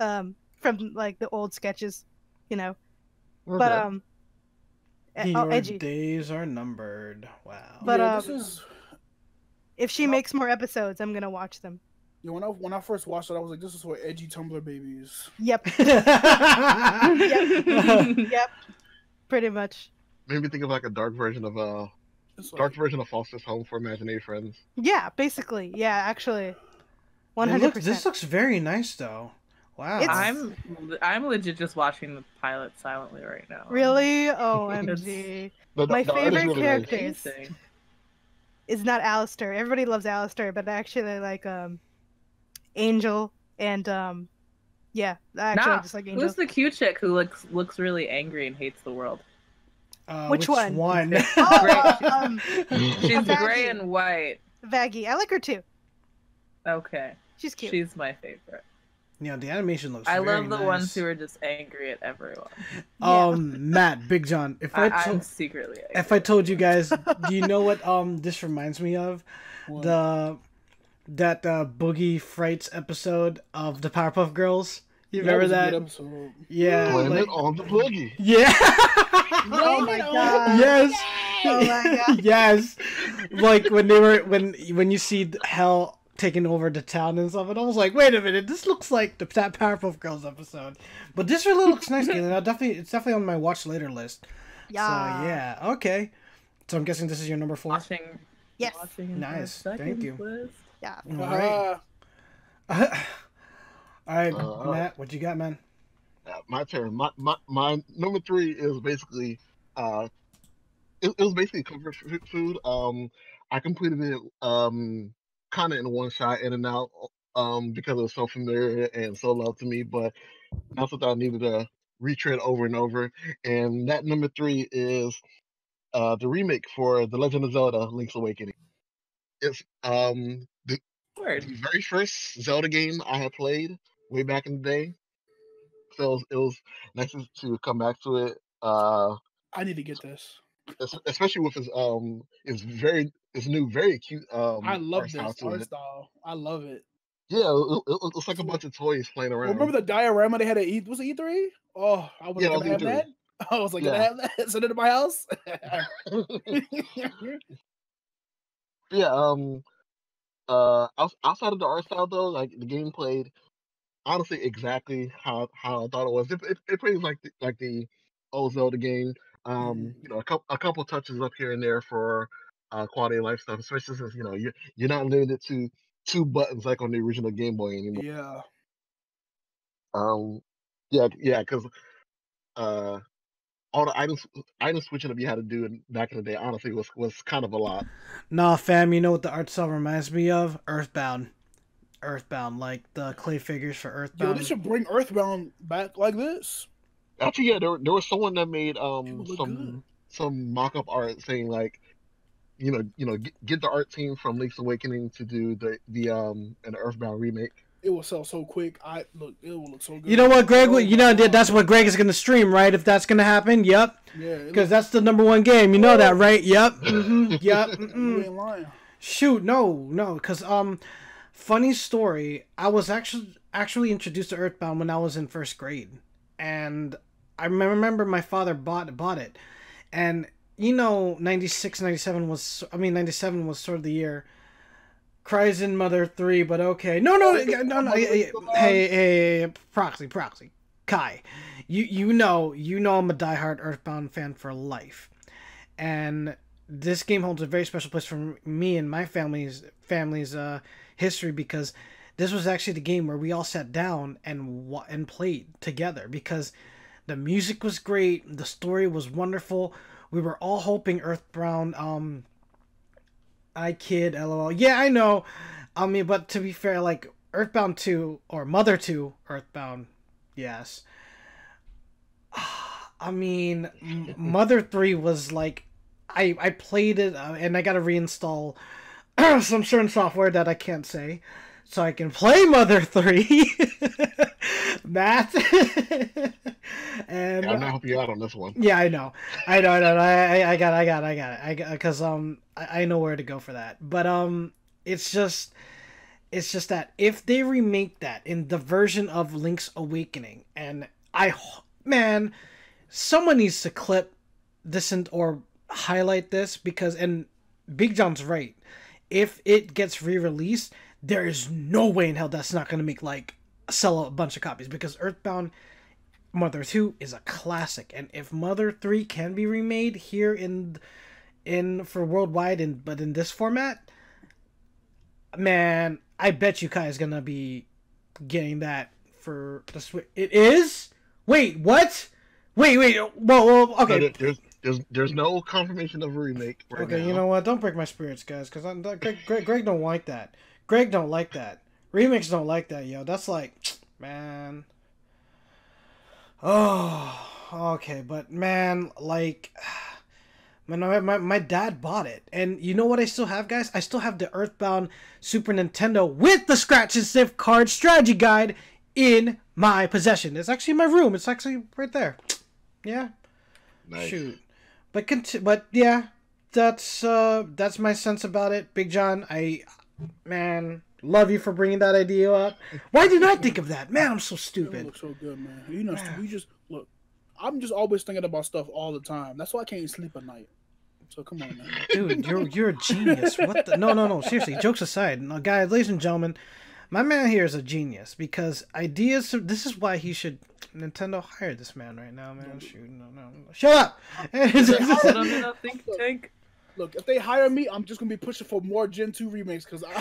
E: um, from like the old sketches, you know. Okay. But um.
A: Your oh, edgy. days are numbered. Wow.
E: But
C: yeah,
E: um,
C: this is
E: if she makes more episodes, I'm gonna watch them.
C: Yeah. When I when I first watched it, I was like, this is for edgy Tumblr babies.
E: Yep, [laughs] yep, yep. pretty much.
B: Made me think of like a dark version of uh
C: like,
B: dark version of Foster's Home for Imaginary Friends.
E: Yeah, basically. Yeah, actually, hundred
A: looks- This looks very nice, though. Wow.
E: It's-
D: I'm I'm legit just watching the pilot silently right now.
E: Really? [laughs] OMG.
B: The-
E: My
B: the art is
E: favorite
B: really nice.
E: character-
D: Amazing.
E: is not Alastor. Everybody loves Alastor, but actually like um Angel and um yeah, actually
D: Nah,
E: just like Angel.
D: Who's the cute chick who looks looks really angry and hates the world?
A: Uh,
E: Which one?
A: one? [laughs]
E: Oh, uh, um, [laughs]
D: She's gray and white.
E: Vaggie. I like her too.
D: Okay,
E: She's cute.
D: she's my favorite.
A: yeah, the animation looks.
D: I
A: very
D: love the
A: nice.
D: ones who are just angry at everyone. [laughs]
E: Yeah.
A: Um, Matt, Big John. If I,
D: I,
A: to-
D: I'm secretly angry.
A: if I told you guys, do you know what um this reminds me of?
C: what?
A: The that uh, Boogie Frights episode of the Powerpuff Girls. You
C: Yeah,
A: remember
C: was
A: that?
C: episode.
A: Yeah.
B: Blame
A: like-
B: it on the boogie.
A: yeah.
E: oh my god.
A: yes.
E: Oh my [laughs] god.
A: yes. Like when they were when when you see Hell taking over the town and stuff, and I was like, wait a minute, this looks like the that Powerpuff Girls episode. But this really looks nice, [laughs] Caitlin. I'll definitely it's definitely on my watch later list.
E: Yeah.
A: So yeah, okay. So I'm guessing this is your number four.
D: watching.
E: Yes.
D: Watching
A: Nice, thank you.
D: list.
E: Yeah.
A: All right.
C: Ah, [laughs]
A: All right,
B: Uh,
A: Matt, what you got, man?
B: Uh, my turn. My, my my number three is basically uh, it, it was basically comfort food. Um, I completed it um kind of in one shot, in and out, um, because it was so familiar and so loved to me. But I also thought I needed to retread over and over. And that number three is uh the remake for The Legend of Zelda: Link's Awakening. It's um the
D: Word.
B: the very first Zelda game I had played way back in the day. So it was, it was nice to come back to it. Uh,
C: I need to get this.
B: especially with his um, his very his new very cute um.
C: I love this art
B: it.
C: style. I love it.
B: Yeah, it, it, looks like a bunch of toys playing around.
C: Remember the diorama they had at E? Was it E three? Oh, I was
B: Yeah,
C: gonna have
B: E3.
C: that. [laughs] I was like, gonna have that. [laughs] Send it to my house. [laughs]
B: yeah. Um. Uh. Outside of the art style, though, like the game played, honestly, exactly how how I thought it was. It it, it plays like the, like the old Zelda game. Um.
C: Mhm.
B: You know, a couple a couple touches up here and there for uh quality of life stuff, especially since you know you're you're not limited to two buttons like on the original Game Boy anymore.
C: yeah.
B: Um. Yeah. Yeah. Because uh. All the items, item switching that you had to do in, back in the day, honestly, was was kind of a lot.
A: Nah, fam, you know what the art style reminds me of? Earthbound. Earthbound, like the clay figures for
C: Yo,
A: Earthbound.
C: they should bring Earthbound back like this.
B: Actually, yeah, there, there was someone that made um some
C: good.
B: some mock up art saying like, you know, you know, get, get the art team from Link's Awakening to do the the um an Earthbound remake.
C: It will sell so quick. I look. It will look so good.
A: You know what, Greg? You know that's what Greg is gonna stream, right? If that's gonna happen, yep.
C: Yeah.
A: Because that's the number one game. You know that, right? Yep. hmm Yep. Mm-mm. Shoot, no, no. Because um, funny story. I was actually actually introduced to Earthbound when I was in first grade, and I remember my father bought bought it, and you know, 96, 97 was. I mean, ninety seven was sort of the year. Cries in Mother three, but okay. No, no, no, no. no hey, hey, hey, proxy, proxy, Kai. You you know you know I'm a diehard Earthbound fan for life, and this game holds a very special place for me and my family's family's uh, history because this was actually the game where we all sat down and and played together because the music was great, the story was wonderful. We were all hoping Earthbound um I kid lol. Yeah, I know. I mean, but to be fair like Earthbound 2 or Mother 2 Earthbound. Yes. [sighs] I mean, [laughs] Mother 3 was like I I played it uh, and I got to reinstall [clears throat] some certain software that I can't say so I can play Mother 3. [laughs] Matt. and
B: Yeah, I'm not helping you out on this one.
A: yeah, I know. I know, I know. I, I, got, I got, I got it. I got because um, I, I know where to go for that. But um, it's just, it's just that if they remake that in the version of Link's Awakening, and I man, someone needs to clip this and or highlight this because and Big John's right. If it gets re-released, there is no way in hell that's not gonna make like sell a bunch of copies because Earthbound Mother 2 is a classic and if Mother 3 can be remade here in in for worldwide and but in this format man I bet you Kai is gonna be getting that for the Switch it is wait what wait wait whoa, whoa okay
B: there's, there's there's no confirmation of a remake. Right
A: okay
B: now.
A: you know what don't break my spirits guys because I'm Greg, Greg, Greg don't like that Greg don't like that. Remix don't like that yo. That's like man. Oh okay but man like [sighs] man my, my, my dad bought it. And you know what i still have guys? I still have the earthbound super nintendo with the scratch and sniff card strategy guide in my possession. It's actually in my room. It's actually right there. [tsk] Yeah.
B: Nice.
A: shoot. But conti- but yeah that's uh that's my sense about it. Big john i man love you for bringing that idea up why didn't i think of that man i'm so stupid
C: looks so good, man. You know, we just look. I'm just always thinking about stuff all the time. That's why I can't sleep at night. So come on, man.
A: dude you're you're a genius what the no no no seriously jokes aside no, guys ladies and gentlemen my man here is a genius because ideas this is why he should nintendo hire this man right now man shoot no no, no. shut up
D: Put [laughs] 'em in a think tank.
C: Look, if they hire me, I'm just gonna be pushing for more Gen 2 remakes because I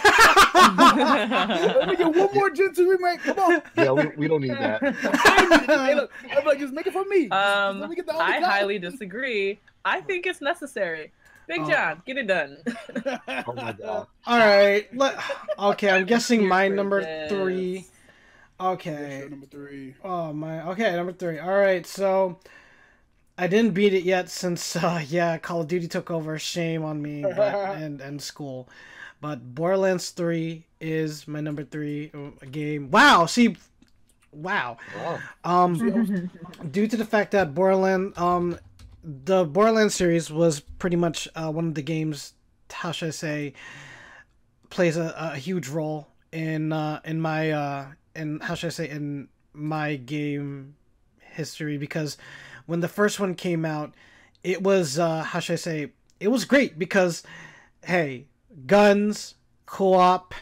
C: [laughs] let me get one more Gen 2 remake. Come on.
B: Yeah, we, we don't need that. [laughs]
C: I need it. Hey, look, I'm like, just make it for me. Just- just
D: Um,
C: let me get the
D: I
C: guy.
D: highly disagree. I think it's necessary. Big
A: Oh.
D: John, get it done. [laughs]
B: Oh my god.
A: all right let, okay i'm guessing
D: Here
A: my number
D: this.
A: three okay
C: number three.
A: Oh my. Okay, number three. All right, so I didn't beat it yet since [laughs] uh, yeah, Call of Duty took over. Shame on me but, [laughs] and and school. But Borderlands Three is my number three uh, game. Wow. See. Wow.
B: Wow.
A: Um, [laughs] due to the fact that Borderland, um, the Borderlands series was pretty much uh, one of the games. How should I say? Plays a, a huge role in uh, in my uh, in how should I say in my game history because when the first one came out, it was uh, how should I say? It was great because hey, guns, co-op,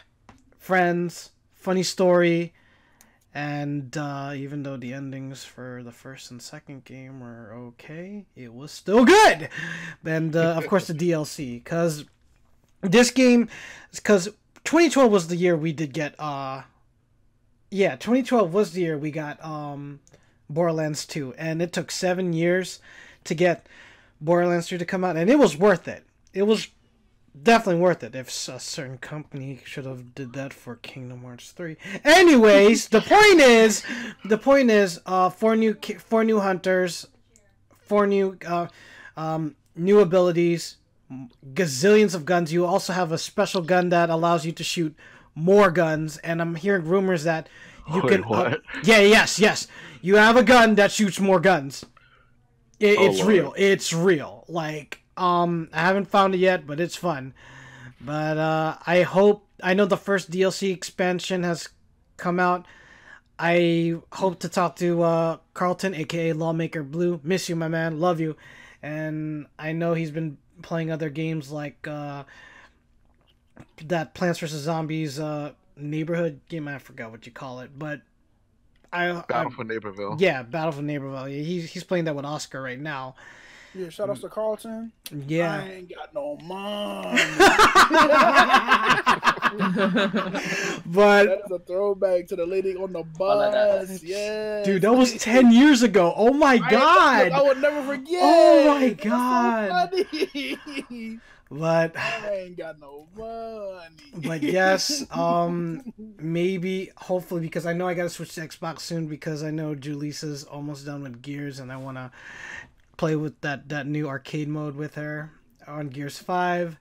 A: friends, funny story and uh, even though the endings for the first and second game were okay, it was still good. And uh, of course the [laughs] DLC, because this game, because 2012 was the year we did get. Uh, yeah, 2012 was the year we got um, Borderlands 2, and it took seven years to get Borderlands 2 to come out, and it was worth it. It was definitely worth it if a certain company should have did that for Kingdom Hearts 3. Anyways, the point is, the point is, uh, four new four new hunters, four new uh, um, new abilities, gazillions of guns. You also have a special gun that allows you to shoot more guns, and I'm hearing rumors that you
B: Wait,
A: can. uh, yeah, yes, yes. You have a gun that shoots more guns. It,
B: Oh,
A: it's
B: Lord.
A: real. It's real. Like, um, I haven't found it yet, but it's fun. But uh, I hope. I know the first DLC expansion has come out. I hope to talk to uh, Carlton, aka Lawmaker Blue. Miss you, my man. Love you. And I know he's been playing other games like uh, that Plants vs Zombies uh, neighborhood game. I forgot what you call it, but I, I
B: Battle for Neighborville.
A: yeah, Battle for Neighborville. Yeah, he's he's playing that with Oscar right now.
C: Yeah, shout out to Carlton.
A: Yeah.
C: I ain't got no [laughs] money.
A: but
C: that is a throwback to the lady on the
D: Oh, that
C: bus. Yeah.
A: dude, that was ten years ago. Oh my
C: I,
A: god.
C: I would never forget.
A: Oh my
C: That's so
A: God.
C: funny. [laughs]
A: But
C: I ain't got no money.
A: but yes, [laughs] um maybe hopefully because I know I gotta switch to Xbox soon because I know Julisa's almost done with Gears and I wanna play with that that new arcade mode with her on Gears Five,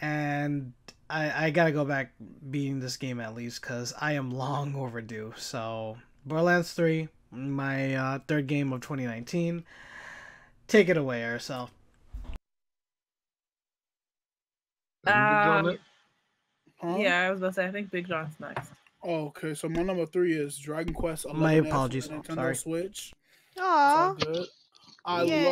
A: and I I gotta go back beating this game at least because I am long overdue. So Borderlands Three, my uh, third game of 2019. Take it away, yourself.
D: Um,
C: Huh?
D: Yeah, I was gonna say I think Big John's next.
C: Oh, okay, so my number three is Dragon Quest. 11
A: My
C: S for
A: apologies,
C: Nintendo
A: sorry.
C: Switch. It's
E: Aw.
C: all good. I
E: Yay.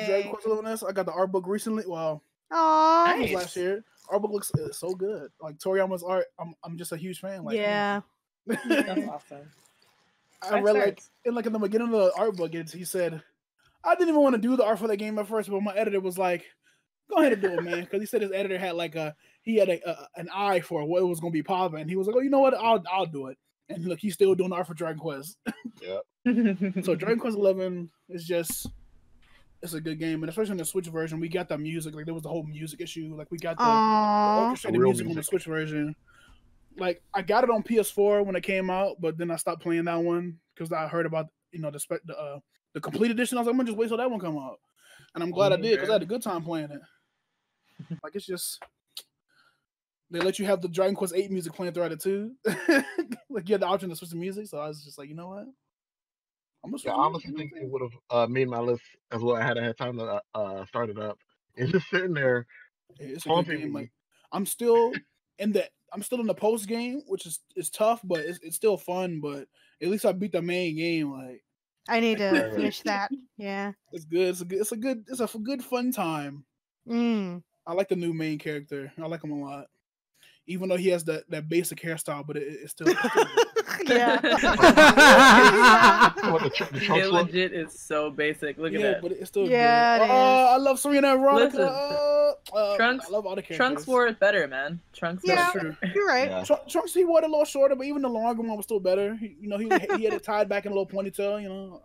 C: love Dragon Quest 11S. I got the art book recently. Well,
E: Aww.
C: That was
D: Nice.
C: last year. Art book looks uh, so good. Like Toriyama's art, I'm I'm just a huge fan. Like
E: yeah. [laughs]
D: That's awesome.
C: I
D: Nice
C: read like in like in the beginning of the art book, it's, he said, "I didn't even want to do the art for the game at first, but my editor was like, go ahead and do it, man,' because he said his editor had like a he had a, a an eye for what was going to be popular, and he was like, oh, you know what, I'll I'll do it. And look, he's still doing art for Dragon Quest. yeah. so Dragon Quest Eleven is just. It's a good game, and especially in the Switch version, we got the music. Like there was the whole music issue. Like we got the,
E: Aww.
C: orchestrated
B: Real
C: music on the. Switch version. Like I got it on PS4 when it came out, but then I stopped playing that one because I heard about you know the spec the uh, the complete edition. I was like, I'm gonna just wait till that one come out, and I'm glad I did because I had a good time playing it. Like it's just they let you have the Dragon Quest Eight music playing throughout it too. [laughs] like you had the option to switch the music, so I was just like, you know what? I'm gonna
B: Yeah, I honestly think it would have uh, made my list as well. I had I had time to uh, uh, start it up. [laughs] It's just sitting there.
C: it's a
B: haunting
C: game.
B: me.
C: Like I'm still in the I'm still in the post game, which is is tough, but it's, it's still fun. But at least I beat the main game. Like
E: I need to [laughs] finish that. Yeah.
C: it's good. It's a good. It's a good. It's a f- good fun time.
E: Mm.
C: I like the new main character. I like him a lot. Even though he has that, that basic hairstyle, but it, it's still, it's still good. [laughs]
E: yeah. [laughs] [laughs]
B: What, the, tr- the
D: it
B: trunks look?
D: legit is so basic. Look
C: yeah,
D: at that.
C: Yeah, but it's still
E: Yeah,
C: good.
E: it
C: Uh,
E: is.
C: I love Serena and Veronica.
D: Listen,
C: uh, uh,
D: Trunks-
C: I love all the characters.
D: Trunks wore it better, man. Trunks wore
E: Yeah.
D: it better.
E: You're right.
B: Yeah.
C: Tr- Trunks he wore it a little shorter, but even the longer one was still better. He, you know, he he had it tied back in a little ponytail. You know,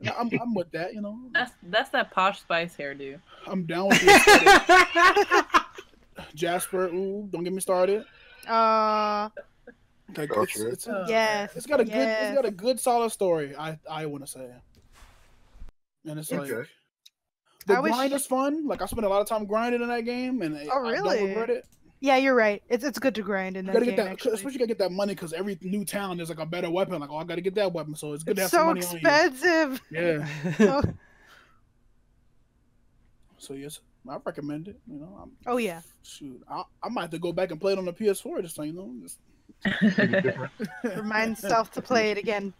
C: Yeah, I'm I'm with that. You know,
D: That's that's that posh spice hairdo.
C: I'm down with the. [laughs] Jasper. Ooh, don't get me started.
E: Uh,
C: Like, it's,
B: sure.
C: it's,
D: Oh.
E: yes.
C: it's got a good it's got a good solid story. I I want to say, and it's like
B: Okay.
C: the
E: I wish-
C: grind is fun. Like I spent a lot of time grinding in that game, and I-
E: Oh,
C: I
E: really?
C: don't regret it.
E: Yeah, you're right. It's it's good to grind in
C: You
E: that
C: gotta
E: game.
C: get that,
E: actually.
C: especially you gotta get that money because every new town there's like a better weapon. Like, oh, I gotta get that weapon, so it's good to have
E: It's
C: some
E: so
C: money
E: expensive.
C: on you. Yeah. [laughs]
E: Oh,
C: So yes, I recommend it. You know, I'm,
E: oh yeah.
C: shoot, I, I might have to go back and play it on the PS4 just so you know. Just, [laughs]
E: Remind myself to play it again.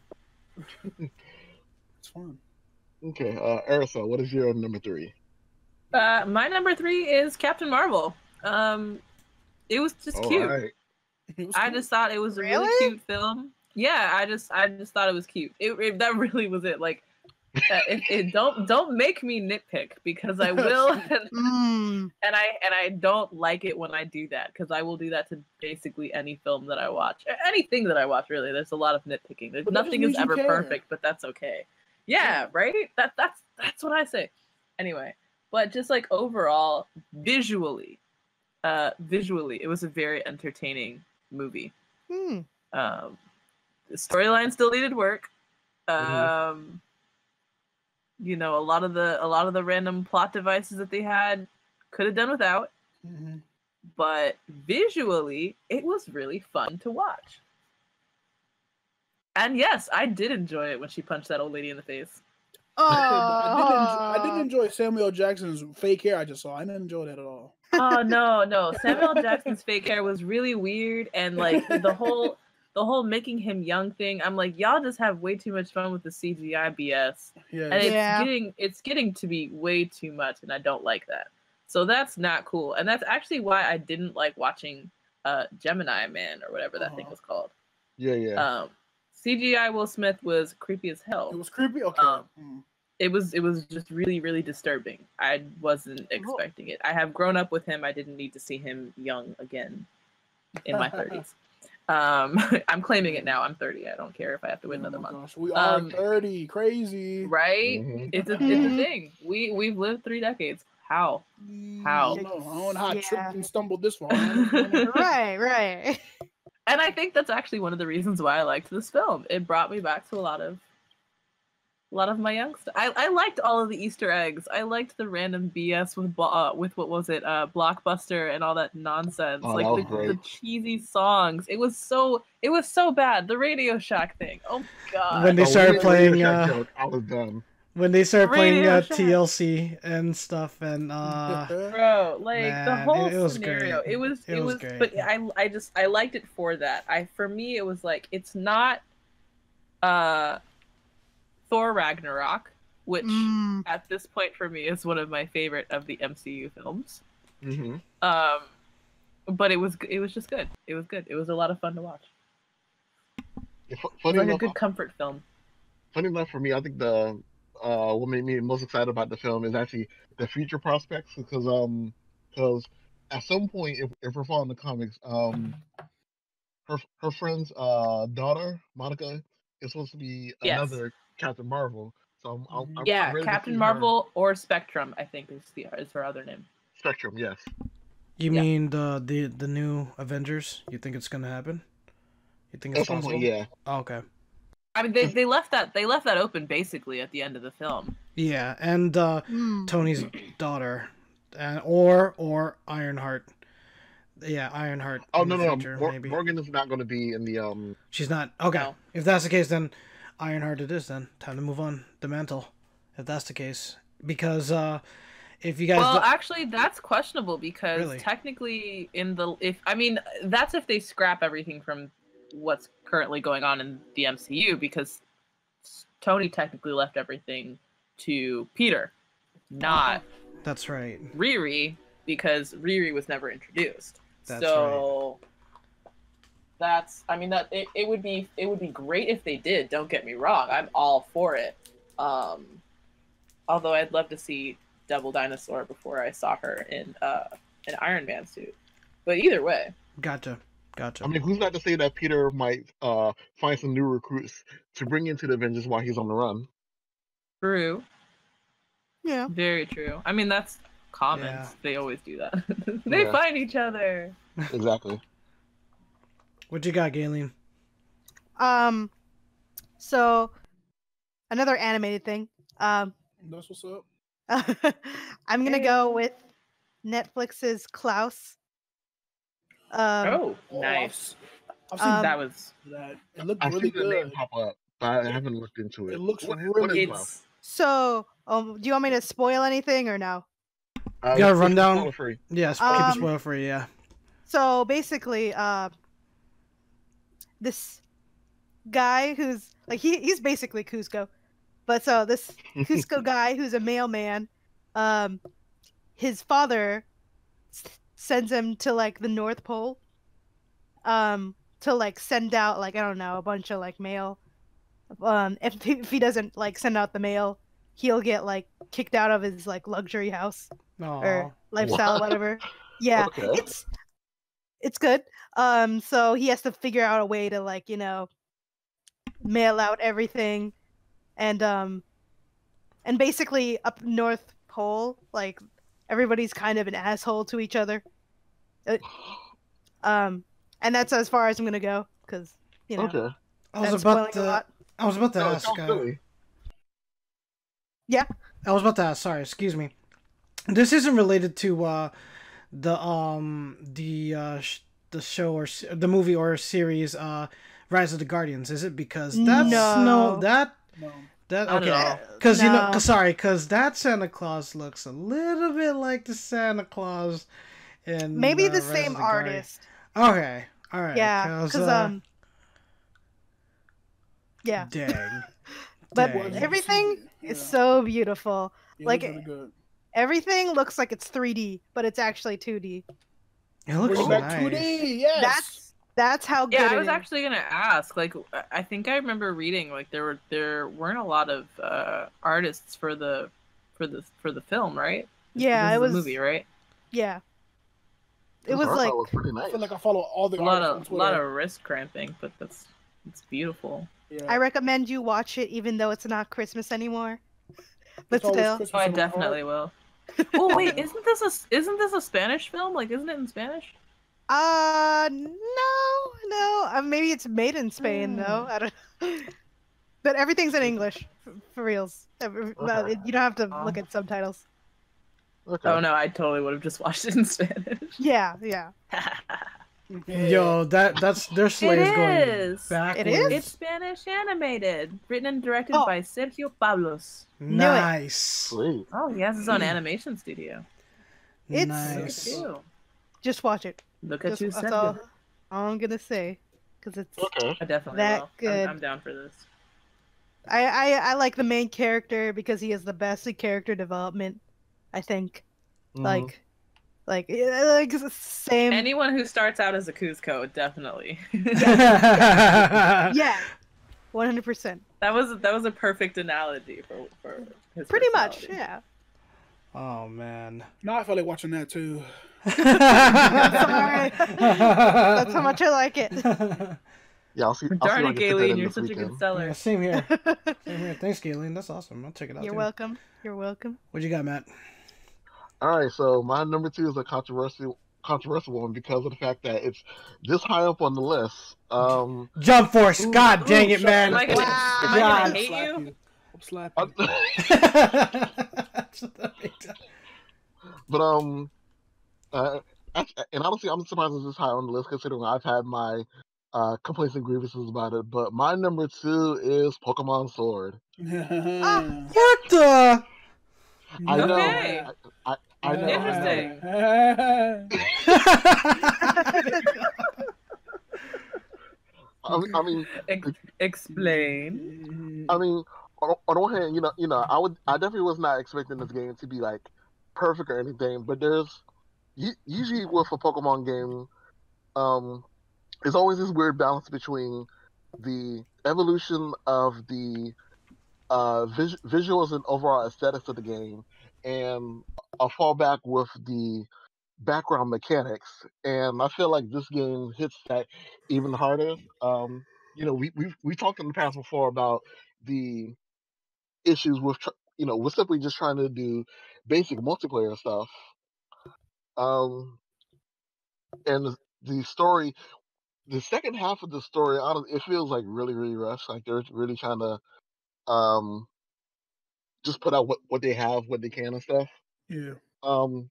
C: it's fun.
B: Okay, uh, Erisel, what is your number three?
D: uh, my number three is Captain Marvel. Um, it was just
B: All
D: cute.
B: right. [laughs]
C: Was
D: I
C: cool.
D: just thought it was a really
E: Really?
D: cute film. Yeah, I just I just thought it was cute. It, it that [laughs] really was it. Like, uh, it, it [laughs] don't don't make me nitpick because I will, and,
E: Mm.
D: and I and I don't like it when I do that because I will do that to basically any film that I watch, A- anything that I watch. Really, there's a lot of nitpicking. There's
C: But
D: nothing is ever
C: care.
D: perfect, but that's okay. Yeah, right. That that's that's what I say. Anyway, but just like overall, visually, uh, visually, it was a very entertaining movie.
E: Hmm.
D: Um, the storyline still needed work. Um,
B: Mhm.
D: you know, a lot of the a lot of the random plot devices that they had could have done without,
C: Mhm.
D: but visually, it was really fun to watch. And yes, I did enjoy it when she punched that old lady in the face.
E: Oh,
C: I, did enjoy, I didn't enjoy Samuel Jackson's fake hair. I just saw. I didn't enjoy that at all.
D: Oh [laughs] no, no. Samuel Jackson's fake hair was really weird and like the whole the whole making him young thing. I'm like, y'all just have way too much fun with the CGI BS.
C: Yeah.
D: and it's
E: Yeah.
D: getting it's getting to be way too much and i don't like that so that's not cool and that's actually why i didn't like watching uh gemini man or whatever that thing
C: Uh-huh.
D: was called
B: Yeah, yeah.
D: um cgi will smith was creepy as hell
C: it was creepy. Okay.
D: Um,
C: Mm.
D: It was it was just really really disturbing i wasn't expecting it i have grown up with him i didn't need to see him young again in my 30s [laughs] um [laughs] i'm claiming it now i'm 30 i don't care if i have to wait
C: Oh
D: another month
C: gosh, We are
D: Um,
C: 30. Crazy.
D: right
B: Mhm.
D: it's a, it's a [laughs] thing we we've lived three decades how How?
C: I don't know how I
E: Yeah.
C: tripped and stumbled this far. I don't know.
E: right, right.
D: and I think that's actually one of the reasons why I liked this film. It brought me back to a lot of a lot of my youngster. I, I liked all of the Easter eggs. I liked the random BS with uh, with what was it, uh, Blockbuster and all that nonsense.
B: Oh,
D: like
B: that
D: the, the cheesy songs. It was so it was so bad. The Radio Shack thing. Oh my god.
A: When they
B: Oh,
A: started
B: we- we
A: playing,
B: did
A: uh,
B: joke, I was done.
A: when they started playing
D: Radio
A: uh, TLC and stuff, and uh, [laughs]
D: bro like the
A: Man, it-
D: whole
A: it was
D: scenario
A: great.
D: it was
A: It
D: it,
A: was
D: was,
A: great.
D: but i i just i liked it for that i for me it was like it's not uh thor ragnarok which
E: Mm.
D: at this point for me is one of my favorite of the MCU films.
B: Mm-hmm.
D: Um, but it was it was just good. It was good. It was a lot of fun to watch.
B: Yeah, fu-
D: It
B: funny
D: was like a
B: enough,
D: good comfort film.
B: funny enough for me, I think the uh what made me most excited about the film is actually the future prospects because um because at some point if, if we're following the comics um her her friend's uh daughter Monica is supposed to be
D: Yes.
B: another Captain Marvel. So I'm, I'm, I'm
D: Yeah,
B: ready to
D: Captain
B: see her-
D: Marvel or Spectrum, I think is the is her other name.
B: Spectrum, yes.
A: You
D: Yeah.
A: mean the the the new Avengers? You think it's gonna happen? You think it's possible?
B: yeah.
A: Oh, okay.
D: I mean, they, they left that they left that open basically at the end of the film.
A: Yeah, and uh,
E: Mm.
A: Tony's daughter, and or or Ironheart. Yeah, Ironheart.
B: Oh
A: in
B: no
A: the
B: no, no. Mor-
A: maybe.
B: Morgan is not going to be in the um.
A: She's not. Okay.
D: No.
A: If that's the case, then Ironheart it is. Then time to move on the mantle. If that's the case, because uh, if you guys,
D: Well,
A: don't-
D: actually, that's questionable because
A: Really?
D: technically, in the if I mean, that's if they scrap everything from what's currently going on in the MCU because Tony technically left everything to Peter, not
A: that's right.
D: Riri, because Riri was never introduced.
A: That's
D: so that's I mean that it, it would be it would be great if they did, don't get me wrong. I'm all for it. Um although I'd love to see Devil Dinosaur before I saw her in uh an Iron Man suit. But either way.
A: Gotcha. Gotcha.
B: I mean, who's not to say that Peter might uh find some new recruits to bring into the Avengers while he's on the run?
D: True.
E: Yeah.
D: Very true. I mean that's common.
A: Yeah.
D: They always do that. [laughs] they
B: Yeah.
D: find each other.
B: Exactly.
A: What you got, Gaylene?
E: Um. So, another animated thing. Um.
C: That's what's up. [laughs]
E: I'm gonna go with Netflix's Klaus. Um,
D: oh,
C: I've
D: nice.
C: s- I've seen
E: Um,
D: that was
C: that. It looked
B: I've
C: really
B: seen the name
C: good.
B: pop up, but I haven't looked into it.
C: It looks
B: What-
C: really
B: what is
C: good.
E: So, um, do you want me to spoil anything or no?
B: Uh,
A: You got a
B: it's
A: rundown?
B: spoiler-free.
A: Yeah, sp- keep it
E: Um,
A: spoil free. Yeah.
E: So basically, uh, this guy who's like he he's basically Kuzco, but so this Kuzco [laughs] guy who's a mailman, um, his father s- sends him to like the North Pole, um, to like send out like I don't know a bunch of like mail. Um, if he, if he doesn't like send out the mail, he'll get like kicked out of his like luxury house
A: Oh.
E: or lifestyle,
B: What?
E: whatever. Yeah,
B: Okay.
E: it's it's good. Um, so he has to figure out a way to like you know mail out everything, and um, and basically up North Pole, like everybody's kind of an asshole to each other. Uh, um, and that's as far as I'm gonna go because you know
B: Okay.
A: I was about to. I was about to
B: No,
A: ask.
B: sounds
A: Uh,
B: silly.
A: I was about to ask. Sorry, excuse me. This isn't related to uh, the um the uh sh- the show or s- the movie or series uh Rise of the Guardians, is it? Because that's no,
E: No.
A: that
C: No.
A: that
D: Not
A: okay.
D: all.
A: Because you know,
E: No.
A: 'cause- sorry, because that Santa Claus looks a little bit like the Santa Claus and
E: Maybe
A: uh,
E: the
A: Rise
E: same
A: the Guardians.
E: artist.
A: Okay, all right.
E: Yeah, because
A: uh,
E: um, yeah,
A: dang. [laughs]
E: but
A: Dang.
E: everything is so beautiful.
C: It
E: like,
C: really good.
E: Everything looks like it's 3D, but it's actually 2D.
A: It looks
C: Bring
A: nice.
C: 2D. Yes.
E: That's that's how good
D: Yeah, I
E: it
D: was
E: is.
D: actually gonna ask. Like, I- I think I remember reading like there were there weren't a lot of uh, artists for the for the for the film, right?
E: Yeah,
D: This
E: it
D: is
E: was
D: a movie, right?
E: Yeah. It
B: This
E: was
B: art
E: like
B: style looks pretty
C: I
B: nice.
C: feel like I follow all the
D: A lot of a lot of wrist cramping, but that's it's beautiful.
C: Yeah.
E: I recommend you watch it even though it's not Christmas anymore. But
C: It's
E: still.
C: Christmas
D: Oh, I
C: in my heart.
D: definitely will. Oh wait, [laughs] isn't this a isn't this a Spanish film? Like, isn't it in Spanish?
E: Uh no, no. Uh, maybe it's made in Spain though. I don't [laughs] But everything's in English for, for reals. Every- no, it- you don't have to look at subtitles.
B: Okay.
D: Oh no, I totally would have just watched it in Spanish.
E: Yeah, yeah. [laughs]
C: Yeah.
A: Yo, that that's their sleigh is going
D: is.
A: backwards.
E: It is?
D: it's Spanish animated, written and directed
E: Oh.
D: by Sergio Pablos.
A: Nice.
B: Sweet.
D: Oh, he has his own animation studio.
E: It's-
A: nice.
E: Just watch it.
D: Look at
E: Just,
D: you,
E: that's
D: Sergio.
E: all, all I'm gonna say. Because it's
B: Okay.
D: I definitely
E: That
D: will.
E: good.
D: I'm, I'm down for this.
E: I, I I like the main character because he has the best character development. I think,
B: Mhm.
E: like, like like it's the same.
D: Anyone who starts out as a Kuzco, definitely. [laughs]
E: yeah, one hundred percent.
D: that was that was a perfect analogy for for his
E: Pretty much, yeah.
A: Oh man.
C: Now I feel like watching that too.
E: Sorry. That's how much I like it. [laughs]
B: Yeah, I'll see. I'll see
D: Darn
B: if I
D: it,
B: can Gaylene,
D: you're
B: this
D: such a good seller.
A: yeah, same here. [laughs] Same here. Thanks, Gaylene. That's awesome. I'll check it out.
E: You're
A: too.
E: welcome. You're welcome.
A: What you got, Matt?
B: All right, so my number two is a controversial controversial one because of the fact that it's this high up on the list. Um,
A: Jump Force. God
C: Ooh,
A: dang it, man.
D: Am I gonna,
E: Wow.
D: am I gonna hate you?
C: I'm slapping. [laughs]
B: but um, uh, I- and honestly, I'm surprised it's this high on the list considering I've had my uh complaints and grievances about it. But my number two is Pokemon Sword. [laughs]
A: what the?
B: I know.
D: Okay.
B: I, I, I know.
D: Interesting. [laughs]
B: I, I mean,
D: Ex- explain.
B: I mean, on, on one hand, you know, you know, I would, I definitely was not expecting this game to be like perfect or anything, but there's usually with a Pokemon game, um, there's always this weird balance between the evolution of the uh, vis- visuals and overall aesthetics of the game, and a fallback with the background mechanics. And I feel like this game hits that even harder. Um, you know, we we've we talked in the past before about the issues with you know, we're simply just trying to do basic multiplayer stuff. Um, and the- story, the second half of the story, it feels like really, really rushed. Like they're really trying to, um, just put out what what they have, what they can, and stuff.
C: Yeah.
B: Um,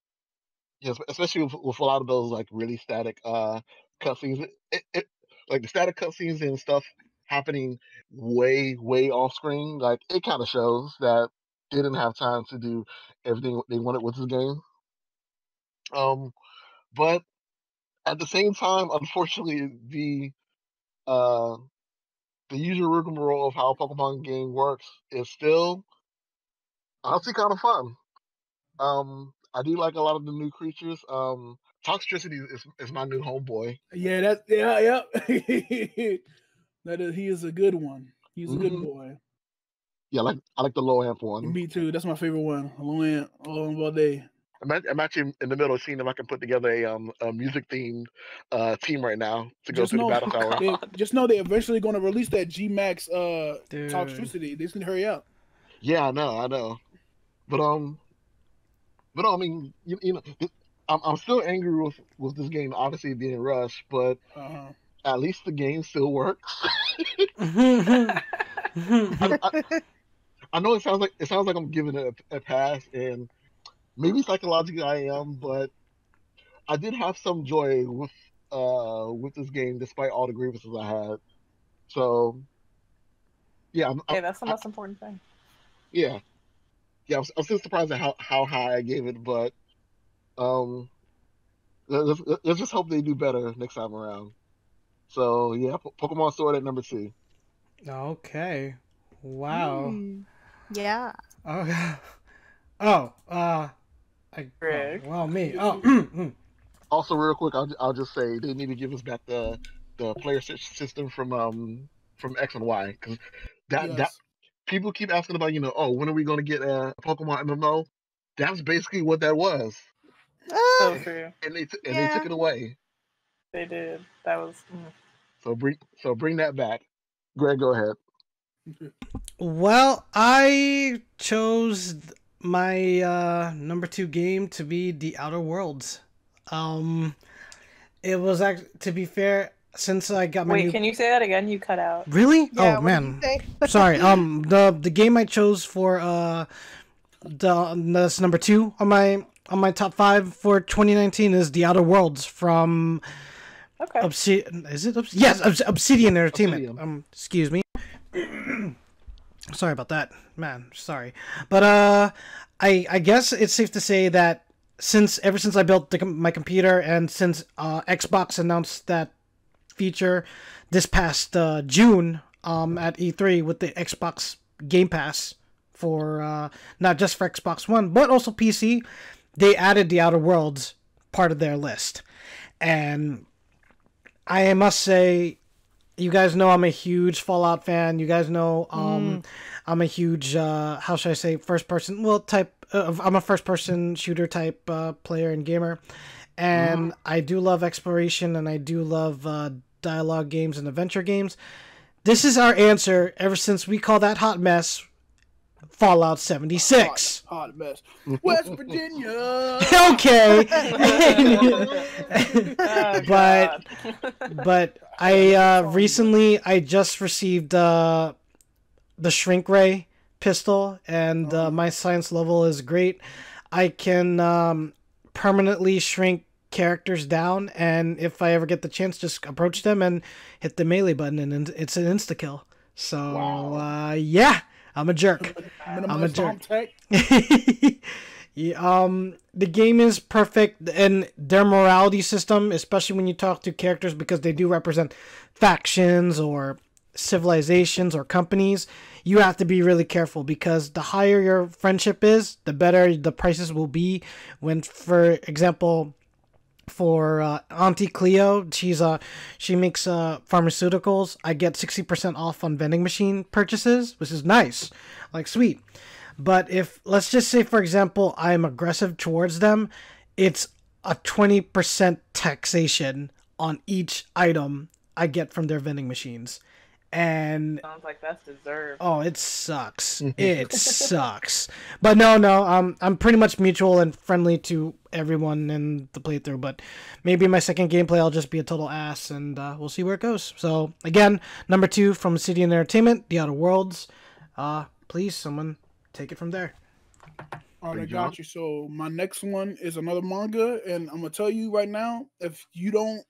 B: yes, especially with, with a lot of those like really static uh cutscenes. It, it, like the static cutscenes and stuff happening way, way off screen. Like it kind of shows that they didn't have time to do everything they wanted with this game. Um, but at the same time, unfortunately, the uh the usual rigmarole of how a Pokemon game works is still honestly kind of fun. Um, I do like a lot of the new creatures. Um, Toxtricity is, is my new homeboy.
C: Yeah, that yeah, yeah. [laughs] that is he is a good one. He's a good
B: Mhm.
C: boy.
B: Yeah, I like I like the low amp one.
C: Me too. That's my favorite one. Alone alone all day.
B: I'm, act- I'm actually in the middle of seeing if I can put together a um a music themed uh team right now to go
C: Just
B: through
C: know,
B: the battle [laughs] tower.
C: they, just know they're eventually going to release that G Max uh
A: Dude.
C: Toxtricity. They just need to hurry up.
B: Yeah, I know, I know. But um, but I mean, you, you know, I'm I'm still angry with with this game obviously being rushed, but
C: Uh-huh.
B: at least the game still works. [laughs] I, I, I know it sounds like it sounds like I'm giving it a, a pass, and maybe psychologically I am, but I did have some joy with uh with this game despite all the grievances I had. So yeah, I'm,
D: Okay, that's the most important thing.
B: yeah, yeah. I'm, I'm still surprised at how how high I gave it, but um, let's, let's just hope they do better next time around. So yeah, Po- Pokemon Sword at number two.
A: okay. Wow.
E: Mm, yeah.
A: Oh. [laughs] Oh. Uh. I.
D: Greg.
A: Oh, well, me. Oh. [clears throat] mm,
B: Also, real quick, I'll, I'll just say they need to give us back the the player system from um from X and Y because that that
C: Yes.
B: People keep asking about you know oh when are we going to get a Pokemon MMO? That's basically what that was,
D: So true.
B: and they t- and they took it away.
D: They did. That was. mm.
B: So bring so bring that back. Greg, go ahead.
A: Well, I chose my uh, number two game to be The Outer Worlds. Um, it was actually, to be fair, since I got my
D: Wait,
A: new...
D: can you say that again? You cut out.
A: really?
E: yeah,
A: oh
E: what did you
A: man, [laughs] sorry. Um, the the game I chose for uh, the that's number two on my on my top five for 2019 is The Outer Worlds from
D: Okay.
A: Obsidian. Is it? Obs- yes, Obs- Obsidian Entertainment.
B: Obsidian.
A: Um, excuse me. [clears throat] sorry about that, man. Sorry, but uh, I I guess it's safe to say that since ever since I built the, my computer and since uh, Xbox announced that feature this past uh, June um at E3 with the Xbox Game Pass for uh, not just for Xbox One but also PC. They added the Outer Worlds part of their list, and I must say, you guys know I'm a huge Fallout fan. You guys know um, mm. I'm a huge uh, how should I say first person well type. Uh, I'm a first person shooter type uh, player and gamer, and mm. I do love exploration and I do love uh, dialogue games and adventure games. This is our answer ever since we call that hot mess Fallout 76.
C: Hot, hot mess. West Virginia. [laughs]
A: okay. [laughs] oh, but but I [laughs] uh, recently I just received uh, the shrink ray pistol and uh, oh. my science level is great. I can um, permanently shrink characters down and if I ever get the chance just approach them and hit the melee button and it's an insta kill. So wow. uh, yeah. I'm a jerk. I'm a jerk. [laughs] yeah, um, the game is perfect, and their morality system, especially when you talk to characters, because they do represent factions or civilizations or companies, you have to be really careful because the higher your friendship is, the better the prices will be. When, for example, for uh, Auntie Cleo. She's uh she makes uh pharmaceuticals. I get sixty percent off on vending machine purchases, which is nice, like sweet. But if let's just say for example I'm aggressive towards them, it's a twenty percent taxation on each item I get from their vending machines and
D: sounds like that's deserved.
A: Oh, it sucks. it sucks. But no, no, um, I'm pretty much mutual and friendly to everyone in the playthrough. But maybe my second gameplay, I'll just be a total ass, and uh, we'll see where it goes. So again, number two from Obsidian Entertainment, The Outer Worlds. Uh, please, someone take it from there.
C: All right, I got you. So my next one is another manga, and I'm gonna tell you right now, if you don't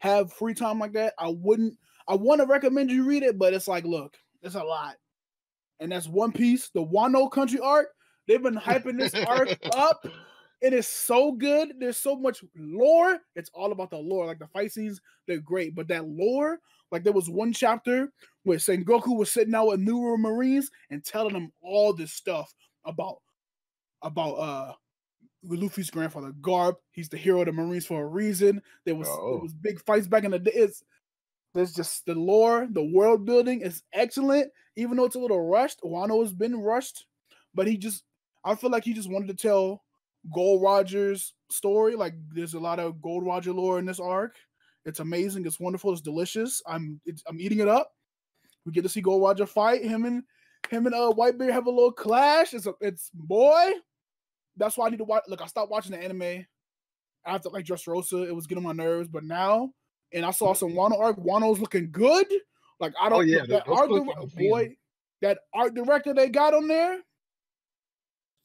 C: have free time like that, I wouldn't I want to recommend you read it, but it's like, look, it's a lot. And that's One Piece, the Wano Country arc. They've been hyping this arc [laughs] up. It is so good. There's so much lore. It's all about the lore. Like the fight scenes, they're great. But that lore, like there was one chapter where Sengoku was sitting out with New World Marines and telling them all this stuff about about uh Luffy's grandfather, Garp. He's the hero of the Marines for a reason. There was oh. there was big fights back in the day. It's there's just the lore, the world building is excellent, even though it's a little rushed. Wano has been rushed, but he just, I feel like he just wanted to tell Gold Roger's story. Like there's a lot of Gold Roger lore in this arc. It's amazing. It's wonderful. It's delicious. I'm, it's, I'm eating it up. We get to see Gold Roger fight him and him and uh Whitebeard have a little clash. It's a, it's boy. That's why I need to watch. Look, I stopped watching the anime after like Dressrosa. It was getting my nerves, but now and I saw some Wano art. Wano's looking good. Like I don't. Oh, yeah, that art di- boy, that art director they got on there.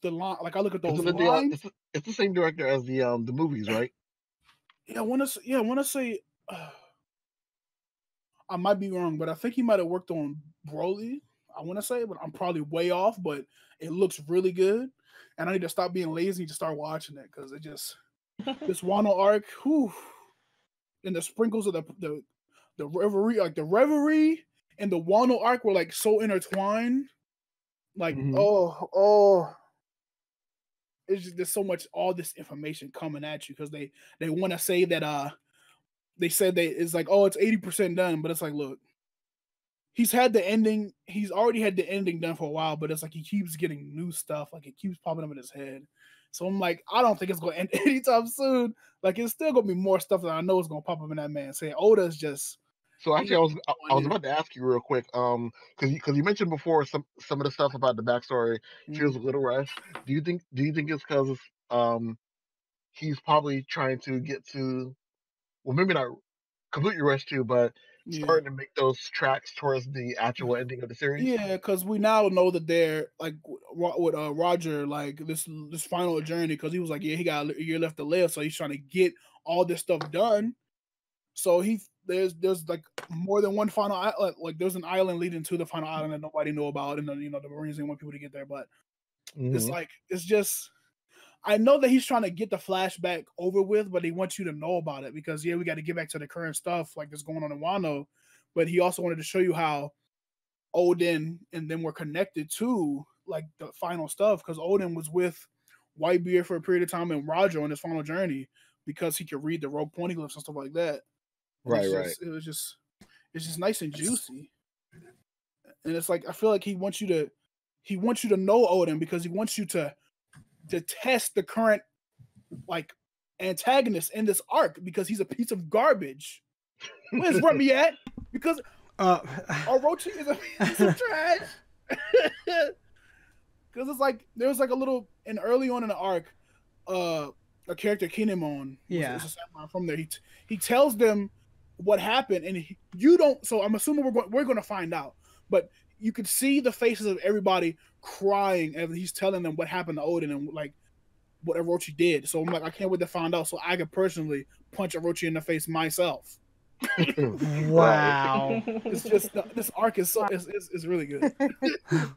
C: The line, like I look at those it's
B: the, lines. It's, it's, the same director as the um the movies, right?
C: Yeah, I want to. Yeah, I want to say. Uh, [sighs] I might be wrong, but I think he might have worked on Broly. I want to say, but I'm probably way off. But it looks really good, and I need to stop being lazy to start watching it because it just [laughs] this Wano arc. Whew, and the sprinkles of the the the reverie, like the reverie and the Wano arc were like so intertwined. Like, mm-hmm. oh, oh, it's just there's so much all this information coming at you because they they want to say that uh they said they it's like oh it's 80% done but it's like look he's had the ending he's already had the ending done for a while but it's like he keeps getting new stuff like it keeps popping up in his head so I'm like, I don't think it's gonna [laughs] end anytime soon. Like it's still gonna be more stuff that I know is gonna pop up in that man. Saying Oda's just.
B: So actually, I was I, was about to ask you real quick, um, because because you, you, mentioned before some some of the stuff about the backstory feels mm-hmm. a little rushed. Do you think do you think it's because um he's probably trying to get to, well, maybe not completely rushed too, but yeah. starting to make those tracks towards the actual ending of the series.
C: Yeah, because we now know that they're like with uh, Roger, like this this final journey, because he was like, yeah, he got a year left to live, so he's trying to get all this stuff done. So he there's there's like more than one final island. Like there's an island leading to the final island that nobody know about, and then you know the Marines didn't want people to get there, but mm-hmm. it's like it's just. I know that he's trying to get the flashback over with, but he wants you to know about it because yeah, we got to get back to the current stuff like that's going on in Wano. But he also wanted to show you how Oden and then were connected to like the final stuff because Oden was with Whitebeard for a period of time and Roger on his final journey because he could read the road poneglyphs and stuff like that.
B: Right,
C: It's
B: right.
C: just- It was just it's just nice and juicy. And it's like I feel like he wants you to he wants you to know Oden because he wants you to detest the current like antagonist in this arc because he's a piece of garbage. Where's [laughs] Remy at? Because
A: Uh, [laughs]
C: Orochi is a piece of [laughs] trash. Because it's like there was like a little and early on in the arc, uh, a character Kinemon,
A: Yeah.
C: from there. He t- he tells them what happened, and he, you don't. So I'm assuming we're going we're going to find out, but you could see the faces of everybody crying as he's telling them what happened to Oden and like what Orochi did. So I'm like, I can't wait to find out, so I could personally punch Orochi in the face myself. [laughs]
A: wow. [laughs]
C: It's just this arc is so it's, is, is really good. [laughs]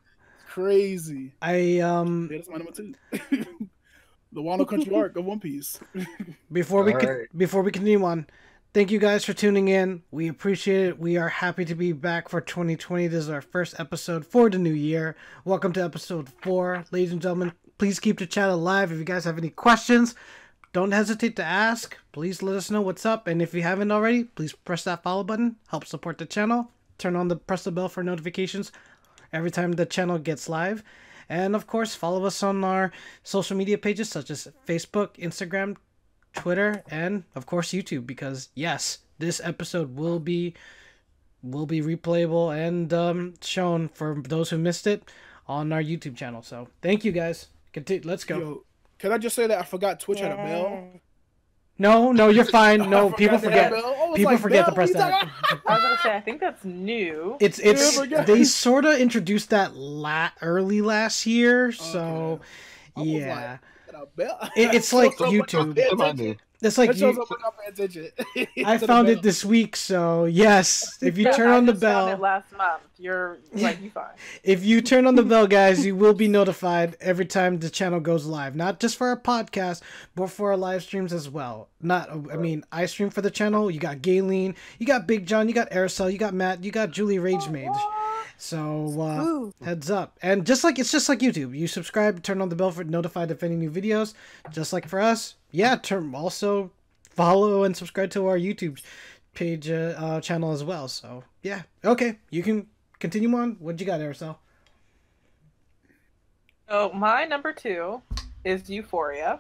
C: Crazy.
A: I um
C: Yeah, that's my number two. the Wano Country arc of One Piece.
A: before we
B: All
A: con-
B: right.
A: before we continue on, thank you guys for tuning in. We appreciate it. We are happy to be back for 2020. This is our first episode for the new year. Welcome to episode four, ladies and gentlemen. Please keep the chat alive. If you guys have any questions, don't hesitate to ask. Please let us know what's up. And if you haven't already, please press that follow button. Help support the channel. Turn on the press the bell for notifications every time the channel gets live. And of course, follow us on our social media pages such as Facebook, Instagram, Twitter, and of course YouTube. Because yes, this episode will be will be replayable and um, shown for those who missed it on our YouTube channel. So thank you guys. Continue. Let's go.
C: Yo, can I just say that I forgot Twitch had a bell?
A: No, no, you're [laughs] fine. No,
C: forgot
A: people forget.
C: a bell. I was
A: People
C: like,
A: forget to press that. [laughs]
D: I was gonna say I think that's new.
A: It's it's
C: Yeah,
A: they sort of introduced that la- early last year, so
C: I was like,
A: yeah,
C: about? A bell?
A: It- it's like
C: shows up when I
A: YouTube.
C: pay
B: Am I
A: it's like
C: That shows
A: you,
C: up when [laughs] I attention.
A: I found it this week, so yes, if you
D: Yeah,
A: turn
D: I
A: on the bell,
D: last month. You're [laughs] like you fine.
A: if you turn on the bell, guys, you will be [laughs] notified every time the channel goes live. Not just for our podcast, but for our live streams as well. Not, I mean, I stream for the channel. You got Gaylene, you got Big John, you got Erisel, you got Matt, you got Julie Rage Mage. So uh, heads up, and just like it's just like YouTube, you subscribe, turn on the bell for notified of any new videos. Just like for us, yeah. Turn also follow and subscribe to our YouTube page uh, uh, channel as well. So yeah, okay, you can continue on. What you got, Erisel?
D: So my number two is Euphoria,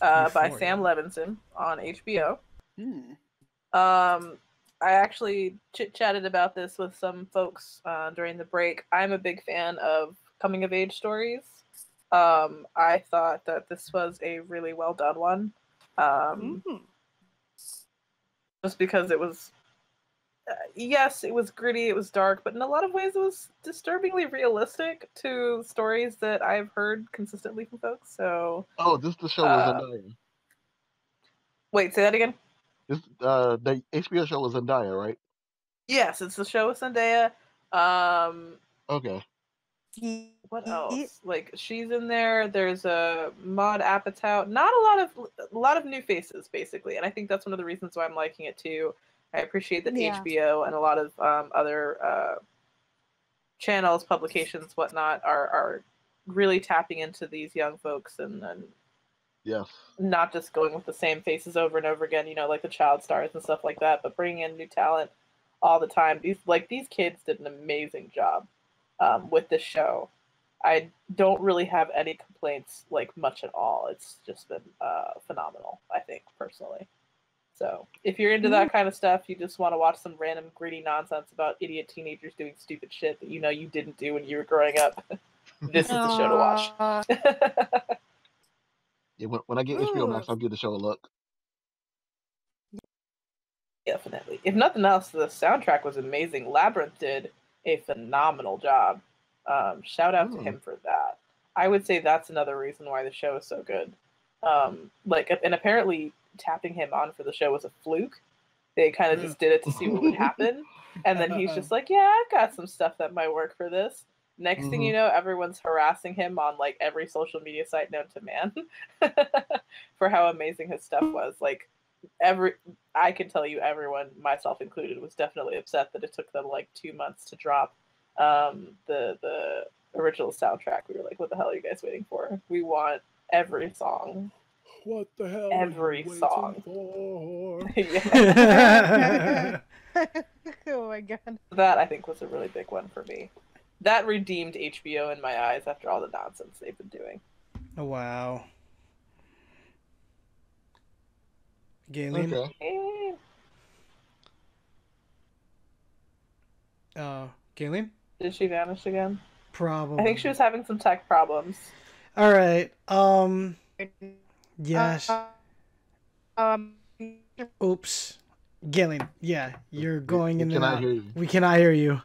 D: uh, by Sam Levinson on HBO.
C: Hmm.
D: Um, I actually chit chatted about this with some folks uh, during the break. I'm a big fan of coming of age stories. Um, I thought that this was a really well done one. Um,
E: Mm.
D: just because it was uh, yes it was gritty it was dark but in a lot of ways it was disturbingly realistic to stories that i've heard consistently from folks so
B: Oh, this the show
D: Uh,
B: was Zendaya.
D: wait say that again
B: This uh the HBO show was Zendaya, right?
D: yes it's the show with zendaya um
B: Okay.
D: what else like she's in there there's a Maude Apatow not a lot of a lot of new faces basically and i think that's one of the reasons why i'm liking it too i appreciate that
E: Yeah.
D: hbo and a lot of um, other uh, channels publications whatnot are are really tapping into these young folks and, and
B: Yes.
D: not just going with the same faces over and over again you know like the child stars and stuff like that but bringing in new talent all the time. These like these kids did an amazing job um, with this show. I don't really have any complaints like much at all. It's just been uh, phenomenal i think personally. So if you're into that kind of stuff you just want to watch some random gritty nonsense about idiot teenagers doing stupid shit that you know you didn't do when you were growing up. [laughs] This is the show to watch.
E: Aw. [laughs]
B: Yeah, when, when I get HBO Max. I'll give the show a look.
D: Definitely. If nothing else, the soundtrack was amazing. Labrinth did a phenomenal job. Um, shout out to
B: Hmm.
D: him for that. I would say that's another reason why the show is so good. Um, like, and apparently tapping him on for the show was a fluke. They kind of just did it to see what would [laughs] happen, and then he's just like, "Yeah, I've got some stuff that might work for this." Next thing you know, everyone's harassing him on like every social media site known to man [laughs] for how amazing his stuff was. Like every I can tell you everyone, myself included, was definitely upset that it took them like two months to drop um, the the original soundtrack, we were like, "What the hell are you guys waiting for? We want every song."
C: What the hell?
D: Every song.
C: For? [laughs] [laughs]
E: oh my god.
D: that I think was a really big one for me. That redeemed HBO in my eyes after all the nonsense they've been doing.
A: Oh, wow. Gaylene,
B: Okay.
A: Uh, Gaylene,
D: Did she vanish again?
A: probably.
D: I think she was having some tech problems.
A: All right. Um. Yes.
E: Uh, um.
A: Oops. Gaylene. Yeah, you're going in
B: Can
A: and
B: hear you?
A: We cannot hear you.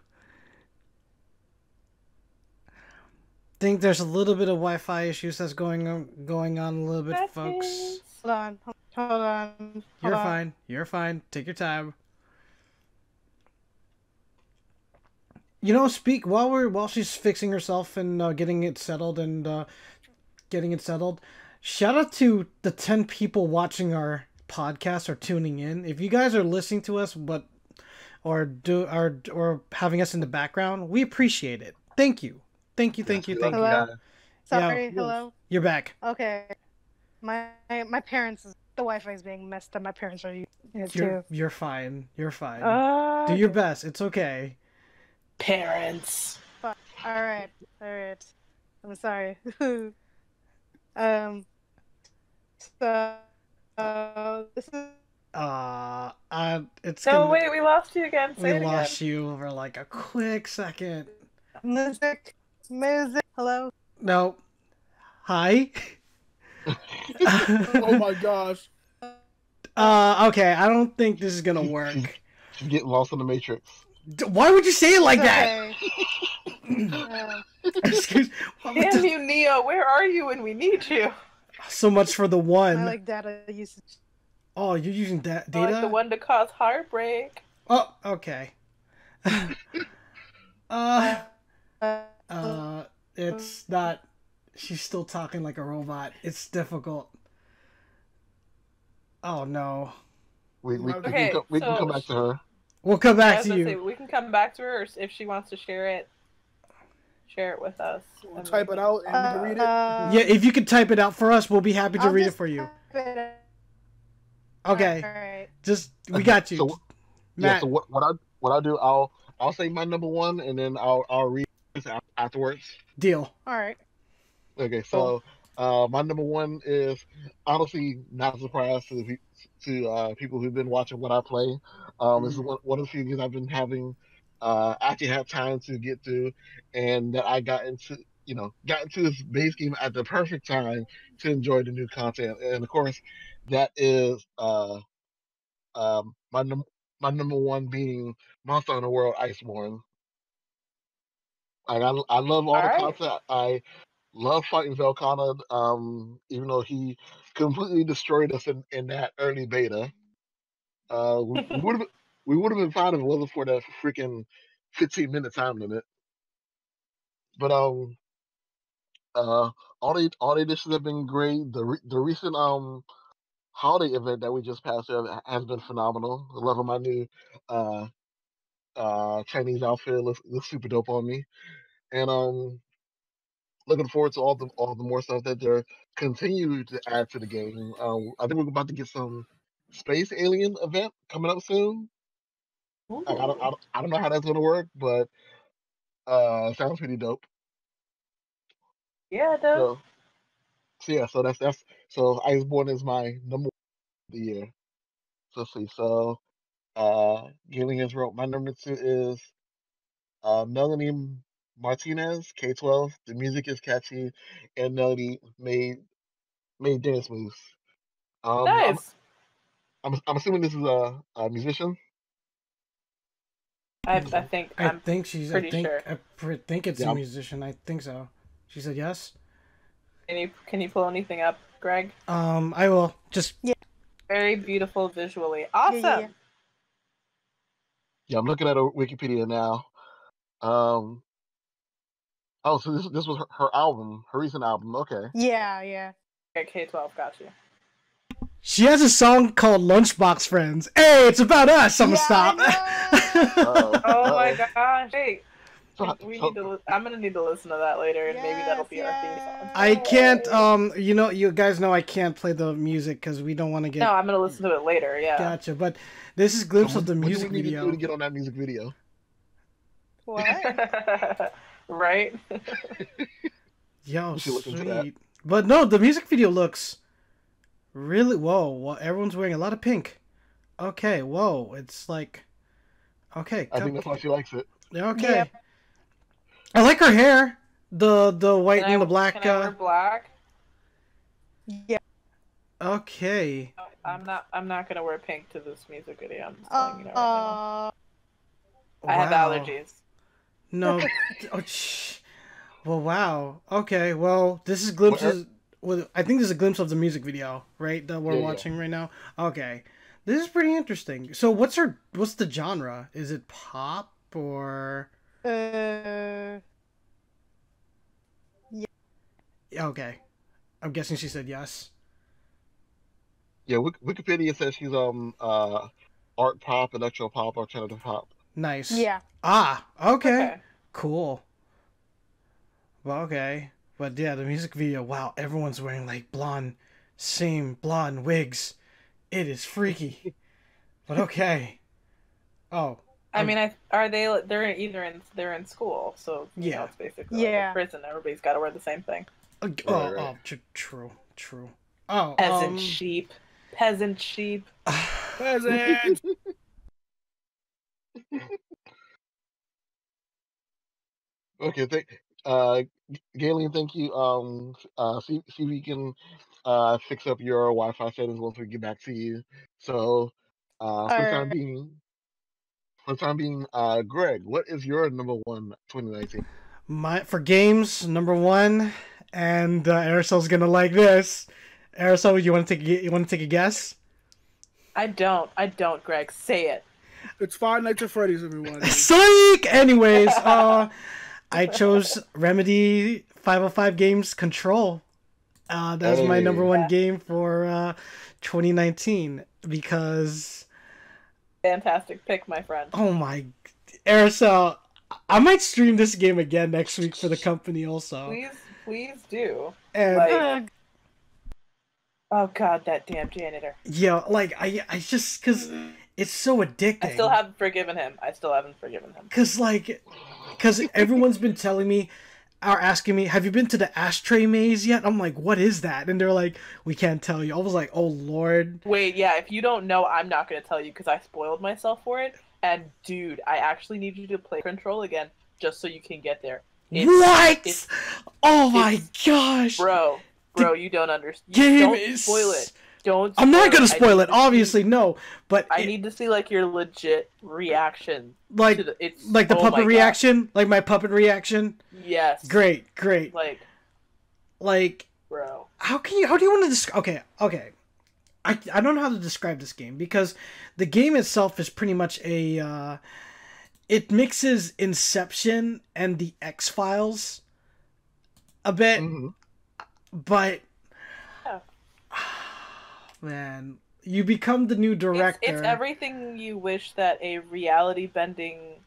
A: Think there's a little bit of Wi-Fi issues that's going on going on a little bit, folks.
E: Hold on. Hold on. Hold
A: You're
E: on.
A: fine. You're fine. Take your time. You know, speak while we're while she's fixing herself and uh, getting it settled and uh, getting it settled. Shout out to the ten people watching our podcast or tuning in. If you guys are listening to us, but or do or or having us in the background, we appreciate it. Thank you. Thank you. Thank you. Thank you.
E: Hello?
B: guys.
E: Sorry.
A: Yeah.
E: Hello.
A: You're back.
E: Okay. My my parents the Wi-Fi is being messed up. My parents are using it
A: You're
E: too.
A: you're fine. You're fine.
E: Uh,
A: do your best. It's okay.
D: Parents.
E: All right. All right. I'm sorry. [laughs] um. So. Uh, this is
A: Uh, uh it's
D: No,
A: gonna-
D: wait, we lost you again. Say
A: we
D: it again.
A: lost you for like a quick second.
E: music. Music. Hello.
A: No. Hi. [laughs]
C: Oh my gosh.
A: uh, okay, I don't think this is gonna work.
B: She's getting lost in the matrix.
A: D- Why would you say it like that?
E: Okay. Uh, [coughs]
A: Excuse. what
D: Damn
A: the-
D: you, Neo. Where are you when we need you?
A: So much for the one.
E: I like data usage.
A: Oh, you're using that
D: I
A: data.
D: Like the one to cause heartbreak.
A: Oh, okay. [laughs] uh,
E: Uh,
A: uh, it's not. She's still talking like a robot. It's difficult. Oh no.
B: We, we, we,
D: Okay,
B: can, come, we can
D: so-
B: come back to her.
A: We'll come
D: I
A: back
D: was
A: to
D: gonna
A: you.
D: say, we can come back to her or if she wants to share it. Share it with us.
C: We'll
D: and
C: type it out and we can read it.
E: uh,
A: Yeah, if you could type it out for us, we'll be happy to
E: I'll
A: read it
E: just
A: for you.
E: type it
A: Okay,
E: All right.
A: just we got [laughs] you,
B: So, yeah.
A: Matt.
B: So what, what I what I do? I'll I'll say my number one, and then I'll I'll read this af- afterwards.
A: Deal.
E: All right.
B: Okay. So uh, my number one is honestly not a surprise to the, to uh, people who've been watching what I play. Um, This is one, one of the few games I've been having uh, actually have time to get through, and that I got into. You know, got into this base game at the perfect time to enjoy the new content, and of course, that is uh, um, my num- my number one being Monster Hunter World Iceborne. Like I, I love all the
D: Alright.
B: content. I love fighting Velkhana, um, even though he completely destroyed us in, in that early beta. Uh, we would have we would have been fine if it wasn't for that freaking fifteen minute time limit. But um, uh, all the all the additions have been great. The re- the recent um holiday event that we just passed through has been phenomenal. I love my new uh uh Chinese outfit. Looks, looks super dope on me. And um looking forward to all the all the more stuff that they're continuing to add to the game. Um I think we're about to get some space alien event coming up soon. I, I don't, I don't I don't know how that's gonna work, but uh sounds pretty dope.
D: Yeah, does.
B: So, so yeah, so that's that's so Iceborne is my number one of the year. So let's see. So uh Gillian has wrote my number two is uh Melanie Martinez, K twelve. The music is catchy and Melody made made dance moves. Um I'm,
D: nice.
B: I'm I'm assuming this is a, a musician.
D: I, I think
A: I
D: I'm
A: think she's. I
D: pretty
A: think.
D: sure.
A: I pr- think it's
B: Yeah,
A: a
B: I'm-
A: musician. I think so. She said yes.
D: Can you can you pull anything up, Greg?
A: Um, I will just. yeah.
D: Very beautiful visually.
E: Yeah,
D: Awesome.
E: yeah, yeah.
B: Yeah, I'm looking at her Wikipedia now. Um Oh, so this this was her, her album, her recent album. Okay.
E: Yeah, yeah.
D: Okay, K twelve, got you.
A: She has a song called Lunchbox Friends. Hey, it's about us. I'm gonna stop.
E: I know. [laughs]
B: Uh-oh.
D: Oh my gosh. Wait.
B: So,
D: we need to. I'm gonna need to listen to that later, and maybe that'll be our theme song.
A: I can't. Um, you know, you guys know I can't play the music because we don't want to get.
D: No, I'm gonna listen to it later. Yeah.
A: Gotcha. But this is glimpse
B: so
A: of the
B: what do we
A: music
B: need to
A: video.
B: do to get on that music video?
E: What? [laughs]
D: right. [laughs]
A: Yo,
B: We should look into
A: sweet. But no, the music video looks really whoa. Well, everyone's wearing a lot of pink. Okay, whoa. It's like okay.
B: I think that's why she likes it.
A: okay.
E: Yep.
A: I like her hair. The the white
D: Can I-
A: and the black.
D: Can I wear
A: Uh,
D: black?
E: Yeah.
A: okay.
D: I'm not. I'm not gonna wear pink to this music video. I'm just telling you
E: Uh,
D: right
E: uh,
D: now. I have allergies.
A: No. [laughs] oh, shh. Well, wow. Okay. Well, this is glimpses. Well, I think this is a glimpse of the music video, right? That we're
B: Yeah, yeah.
A: watching right now. Okay. This is pretty interesting. So, what's her? What's the genre? Is it pop or?
E: Uh, yeah.
A: Okay. I'm guessing she said yes.
B: Yeah, Wikipedia says she's um uh art pop, electro pop, alternative pop.
A: Nice.
E: yeah.
A: Ah. Okay.
D: Okay.
A: Cool. Well, okay. But yeah, the music video. Wow, everyone's wearing like blonde, same blonde wigs. It is freaky. [laughs] but okay. Oh.
D: I
A: Um,
D: mean, I are they? They're either in they're in school, so
A: Yeah.
D: know, it's basically like
E: Yeah.
D: a prison. Everybody's got to wear the same thing.
A: Uh,
B: Right,
A: oh,
B: right.
A: oh, tr- true, true. Oh,
D: Peasant
A: um,
D: sheep. Peasant sheep. [sighs]
C: Peasant. [laughs]
B: Okay, thank uh Gaylene, thank you. Um uh see see if we can uh fix up your Wi-Fi settings once we get back to you. So uh for the time being for the time being, uh Greg, what is your number one 2019?
A: my for games number one, and uh, Erisel's gonna like this. Erisel, you want to take a, you want to take a guess?
D: I don't. I don't, Greg. Say it.
C: it's Five Nights at Freddy's, everyone. [laughs]
A: Psych. Anyways, [laughs] uh, I chose Remedy 505 Games Control. Uh, that was my number one
D: Yeah.
A: game for uh 2019 because
D: Fantastic pick, my friend.
A: oh my, Erisel, I might stream this game again next week for the company also.
D: Please, please do.
A: And
D: Like-
E: Ugh.
D: Oh God, that damn janitor.
A: yeah, like I, I just cause it's so addicting.
D: I still haven't forgiven him. I still haven't forgiven him.
A: Cause like, cause everyone's been telling me, are asking me, have you been to the ashtray maze yet? I'm like, what is that? And they're like, we can't tell you. I was like, oh lord.
D: Wait, yeah. If you don't know, I'm not gonna tell you because I spoiled myself for it. And dude, I actually need you to play Control again just so you can get there. It's-
A: what?
D: it's-
A: oh my gosh.
D: Bro, bro, you don't understand.
A: Game
D: Don't
A: is.
D: spoil it. Don't.
A: I'm not gonna spoil it.
D: to see-
A: Obviously, no. But
D: I
A: it-
D: need to see like your legit reaction
A: like,
D: to the. It's
A: like the
D: oh my
A: puppet
D: God.
A: reaction, like my puppet reaction.
D: Yes.
A: Great, great.
D: Like,
A: Like,
D: bro.
A: how can you? How do you want to describe? Okay, okay. I I don't know how to describe this game because the game itself is pretty much a. Uh, it mixes Inception and the X Files a bit,
B: Mhm.
A: but
D: Yeah.
A: Man, you become the new
D: It's,
A: director.
D: it's everything you wish that a reality bending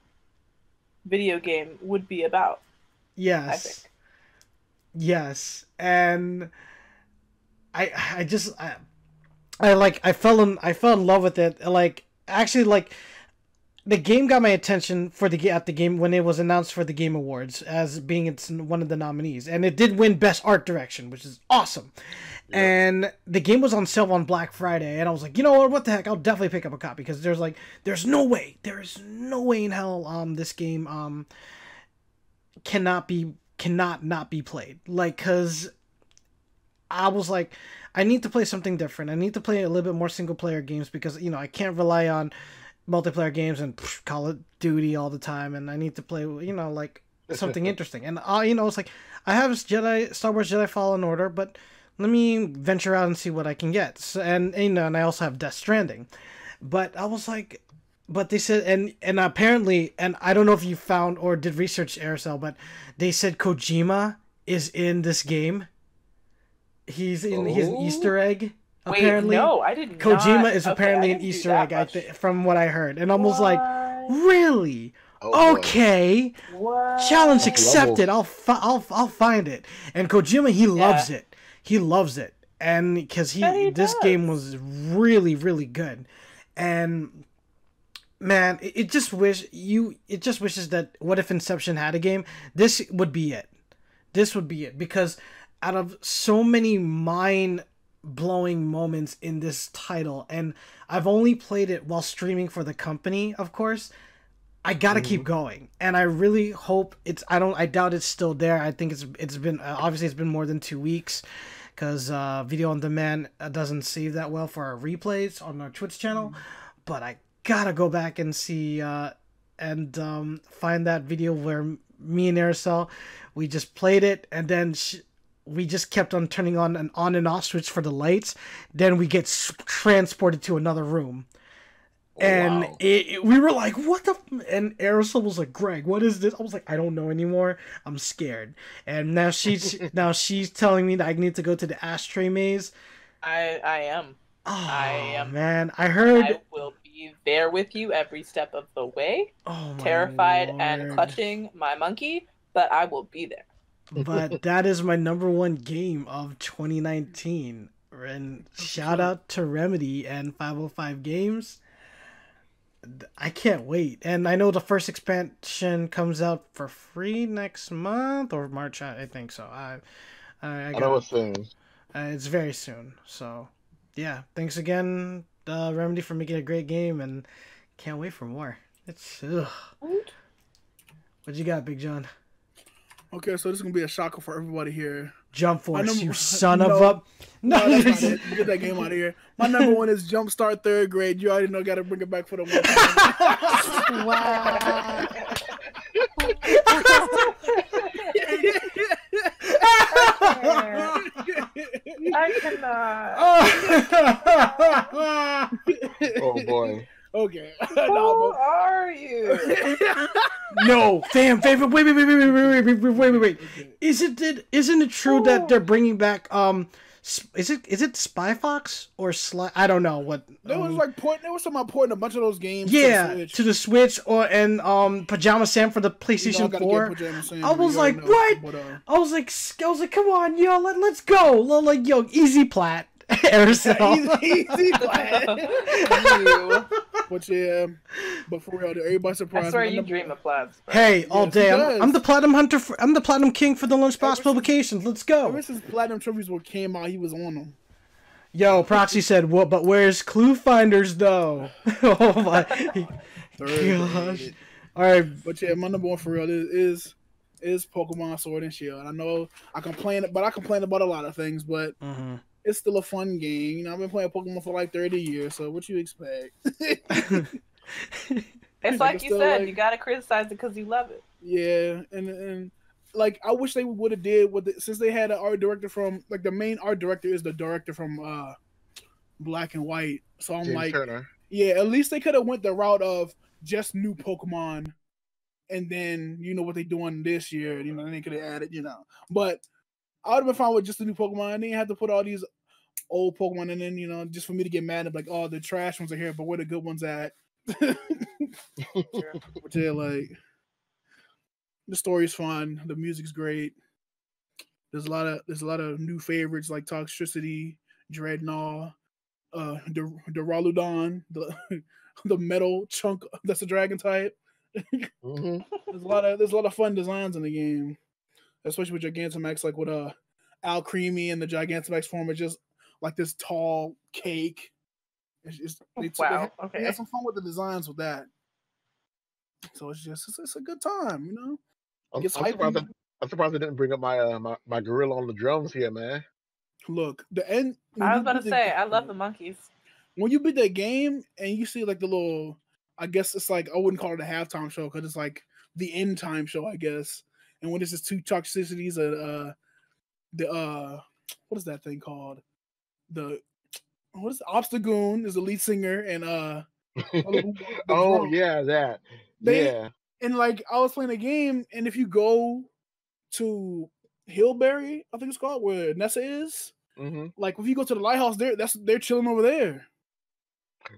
D: video game would be about.
A: yes.
D: I think.
A: Yes, and I I just I, I like I fell in I fell in love with it. Like actually like the game got my attention for the at the game when it was announced for the Game Awards as being its one of the nominees, and it did win Best Art Direction, which is awesome.
B: Yeah.
A: And the game was on sale on Black Friday, and I was like, you know what? What the heck? I'll definitely pick up a copy because there's like, there's no way, there's no way in hell, um, this game, um, cannot be cannot not be played. Like, cause I was like, I need to play something different. I need to play a little bit more single player games because you know I can't rely on multiplayer games and Call of Duty all the time, and I need to play you know like [laughs] something interesting. And uh, you know, it's like I have Jedi Star Wars Jedi Fallen Order, but let me venture out and see what I can get. So, and you know, and I also have Death Stranding. But I was like, but they said, and and apparently, and I don't know if you found or did research Erisel, but they said Kojima is in this game. He's in. He's an
B: Oh.
A: Easter egg.
D: Wait,
A: apparently,
D: no, I didn't.
A: Kojima
D: not...
A: is
D: okay,
A: apparently
D: I
A: an Easter
D: that
A: egg. I th- from what I heard, and almost was like, really? Oh, okay,
D: What?
A: challenge accepted. I'll fi- I'll I'll find it. And Kojima, he loves it. He loves it, and because he,
D: he
A: this
D: does.
A: game was really really good, and man, it, it just wish you it just wishes that what if Inception had a game? This would be it. This would be it because out of so many mind blowing moments in this title, and I've only played it while streaming for the company, of course. I gotta keep going, and I really hope it's. I don't. I doubt it's still there. I think it's. It's been uh, obviously it's been more than two weeks, because uh, video on demand uh, doesn't save that well for our replays on our Twitch channel. But I gotta go back and see uh, and um, find that video where me and Erisel we just played it, and then sh- we just kept on turning on an on and off switch for the lights. Then we get s- transported to another room and
B: Wow.
A: it, it- we were like, "What the?" F-? And Erisel was like, "Greg, what is this?" I was like, "I don't know anymore. I'm scared." And now she's [laughs] now she's telling me that I need to go to the ashtray maze.
D: I I am.
A: Oh
D: I am-
A: man, I heard.
D: I will be there with you every step of the way,
A: oh
D: terrified and clutching my monkey, but I will be there.
A: But [laughs] that is my number one game of 2019. And shout out to Remedy and 505 Games. I can't wait. And I know the first expansion comes out for free next month or March, I I think so. I I, I
B: I
A: got,
B: know it's soon.
A: uh, it's very soon. So, yeah. Thanks again, uh, Remedy, for making a great game, and can't wait for more. It's ugh. What you got, Big John?
C: Okay, so this is gonna be a shocker for everybody here.
A: Jump Force,
C: number-
A: you [laughs] son of a.
C: No, [laughs] that's not it. Get that game out of here. My number one is Jumpstart Third Grade. You already know, got to bring it back for the one.
E: Wow. [laughs]
D: I cannot.
B: Oh boy.
C: Okay. [laughs]
D: Who
C: no,
D: are you? [laughs]
A: no, fam, fam, wait, wait, wait, wait, wait, wait, wait, wait, wait, wait, wait.
C: okay.
A: Isn't it? Isn't it true that they're bringing back um? Is it is it Spy Fox or Sly? I don't know what.
C: There was
A: um,
C: like point. There was talking about porting a bunch of those games. to the
A: yeah,
C: Switch.
A: to the Switch or and um Pajama Sam for the
C: You know, I
A: PlayStation Four.
C: Sam,
A: I was like,
C: know.
A: what?
C: But, uh,
A: I was like, s- I was like, come on, yo, let let's go, like yo, easy plat, [laughs] Erisel.
C: easy, easy, lad.
D: You.
C: But yeah, but for real, everybody surprised.
D: I swear
C: My
D: you
C: number-
D: dream of plabs. bro.
A: Hey, all
C: Yes, he
A: day. I'm. I'm the platinum hunter. For, I'm the platinum king for the Lunchbox publications. Let's go.
C: Ever since Platinum Trophies were came out, he was on them.
A: Yo, Proxy said, "What? But where's Clue Finders though?" [laughs] oh my [laughs] gosh! All right,
C: But yeah, my number one for real is is, is Pokemon Sword and Shield. I know I complain, but I complain about a lot of things, but
A: Mhm.
C: It's still a fun game. You know, I've been playing Pokemon for like thirty years, so what you expect? [laughs]
D: It's like you
C: still,
D: said,
C: like-
D: you gotta criticize it because you love it.
C: yeah, and and like I wish they would have did what the, since they had an art director from like the main art director is the director from uh Black and White. So I'm
B: James
C: like,
B: Turner.
C: yeah, at least they could have went the route of just new Pokemon, and then you know what they doing this year. You know, they could have added, you know. But I would have been fine with just the new Pokemon. and They didn't have to put all these old Pokemon, and then you know, just for me to get mad and be like, oh, the trash ones are here, but where the good ones at? [laughs] [laughs] Yeah, like the story's fun, the music's great. There's a lot of there's a lot of new favorites like Toxtricity, Drednaw, uh, the Duraludon, the the metal chunk that's a dragon type. [laughs]
B: hmm
C: There's a lot of there's a lot of fun designs in the game, especially with Gigantamax, like with uh Alcremie and the Gigantamax form is just like this tall cake. It's just they, took- they
D: Wow.
C: had- they
D: Okay.
C: had some fun with the designs with that. So it's just it's, it's a good time, you know.
B: I'm, I'm surprised. I, I'm surprised they didn't bring up my uh my, my gorilla on the drums here, man.
C: Look, the end.
D: I was about to
C: beat the-
D: say, I love the monkeys.
C: when you beat that game and you see like the little. I guess it's like I wouldn't call it a halftime show because it's like the end time show, I guess. And when this is two Toxtricities, uh, uh, the uh, what is that thing called? The what is Obstagoon is the lead singer and uh,
B: oh [laughs]
C: drum.
B: yeah, that.
C: They-
B: yeah.
C: and like I was playing a game, and if you go to Hulbury, I think it's called, where Nessa is,
B: hmm
C: like if you go to the lighthouse there, that's they're chilling over there.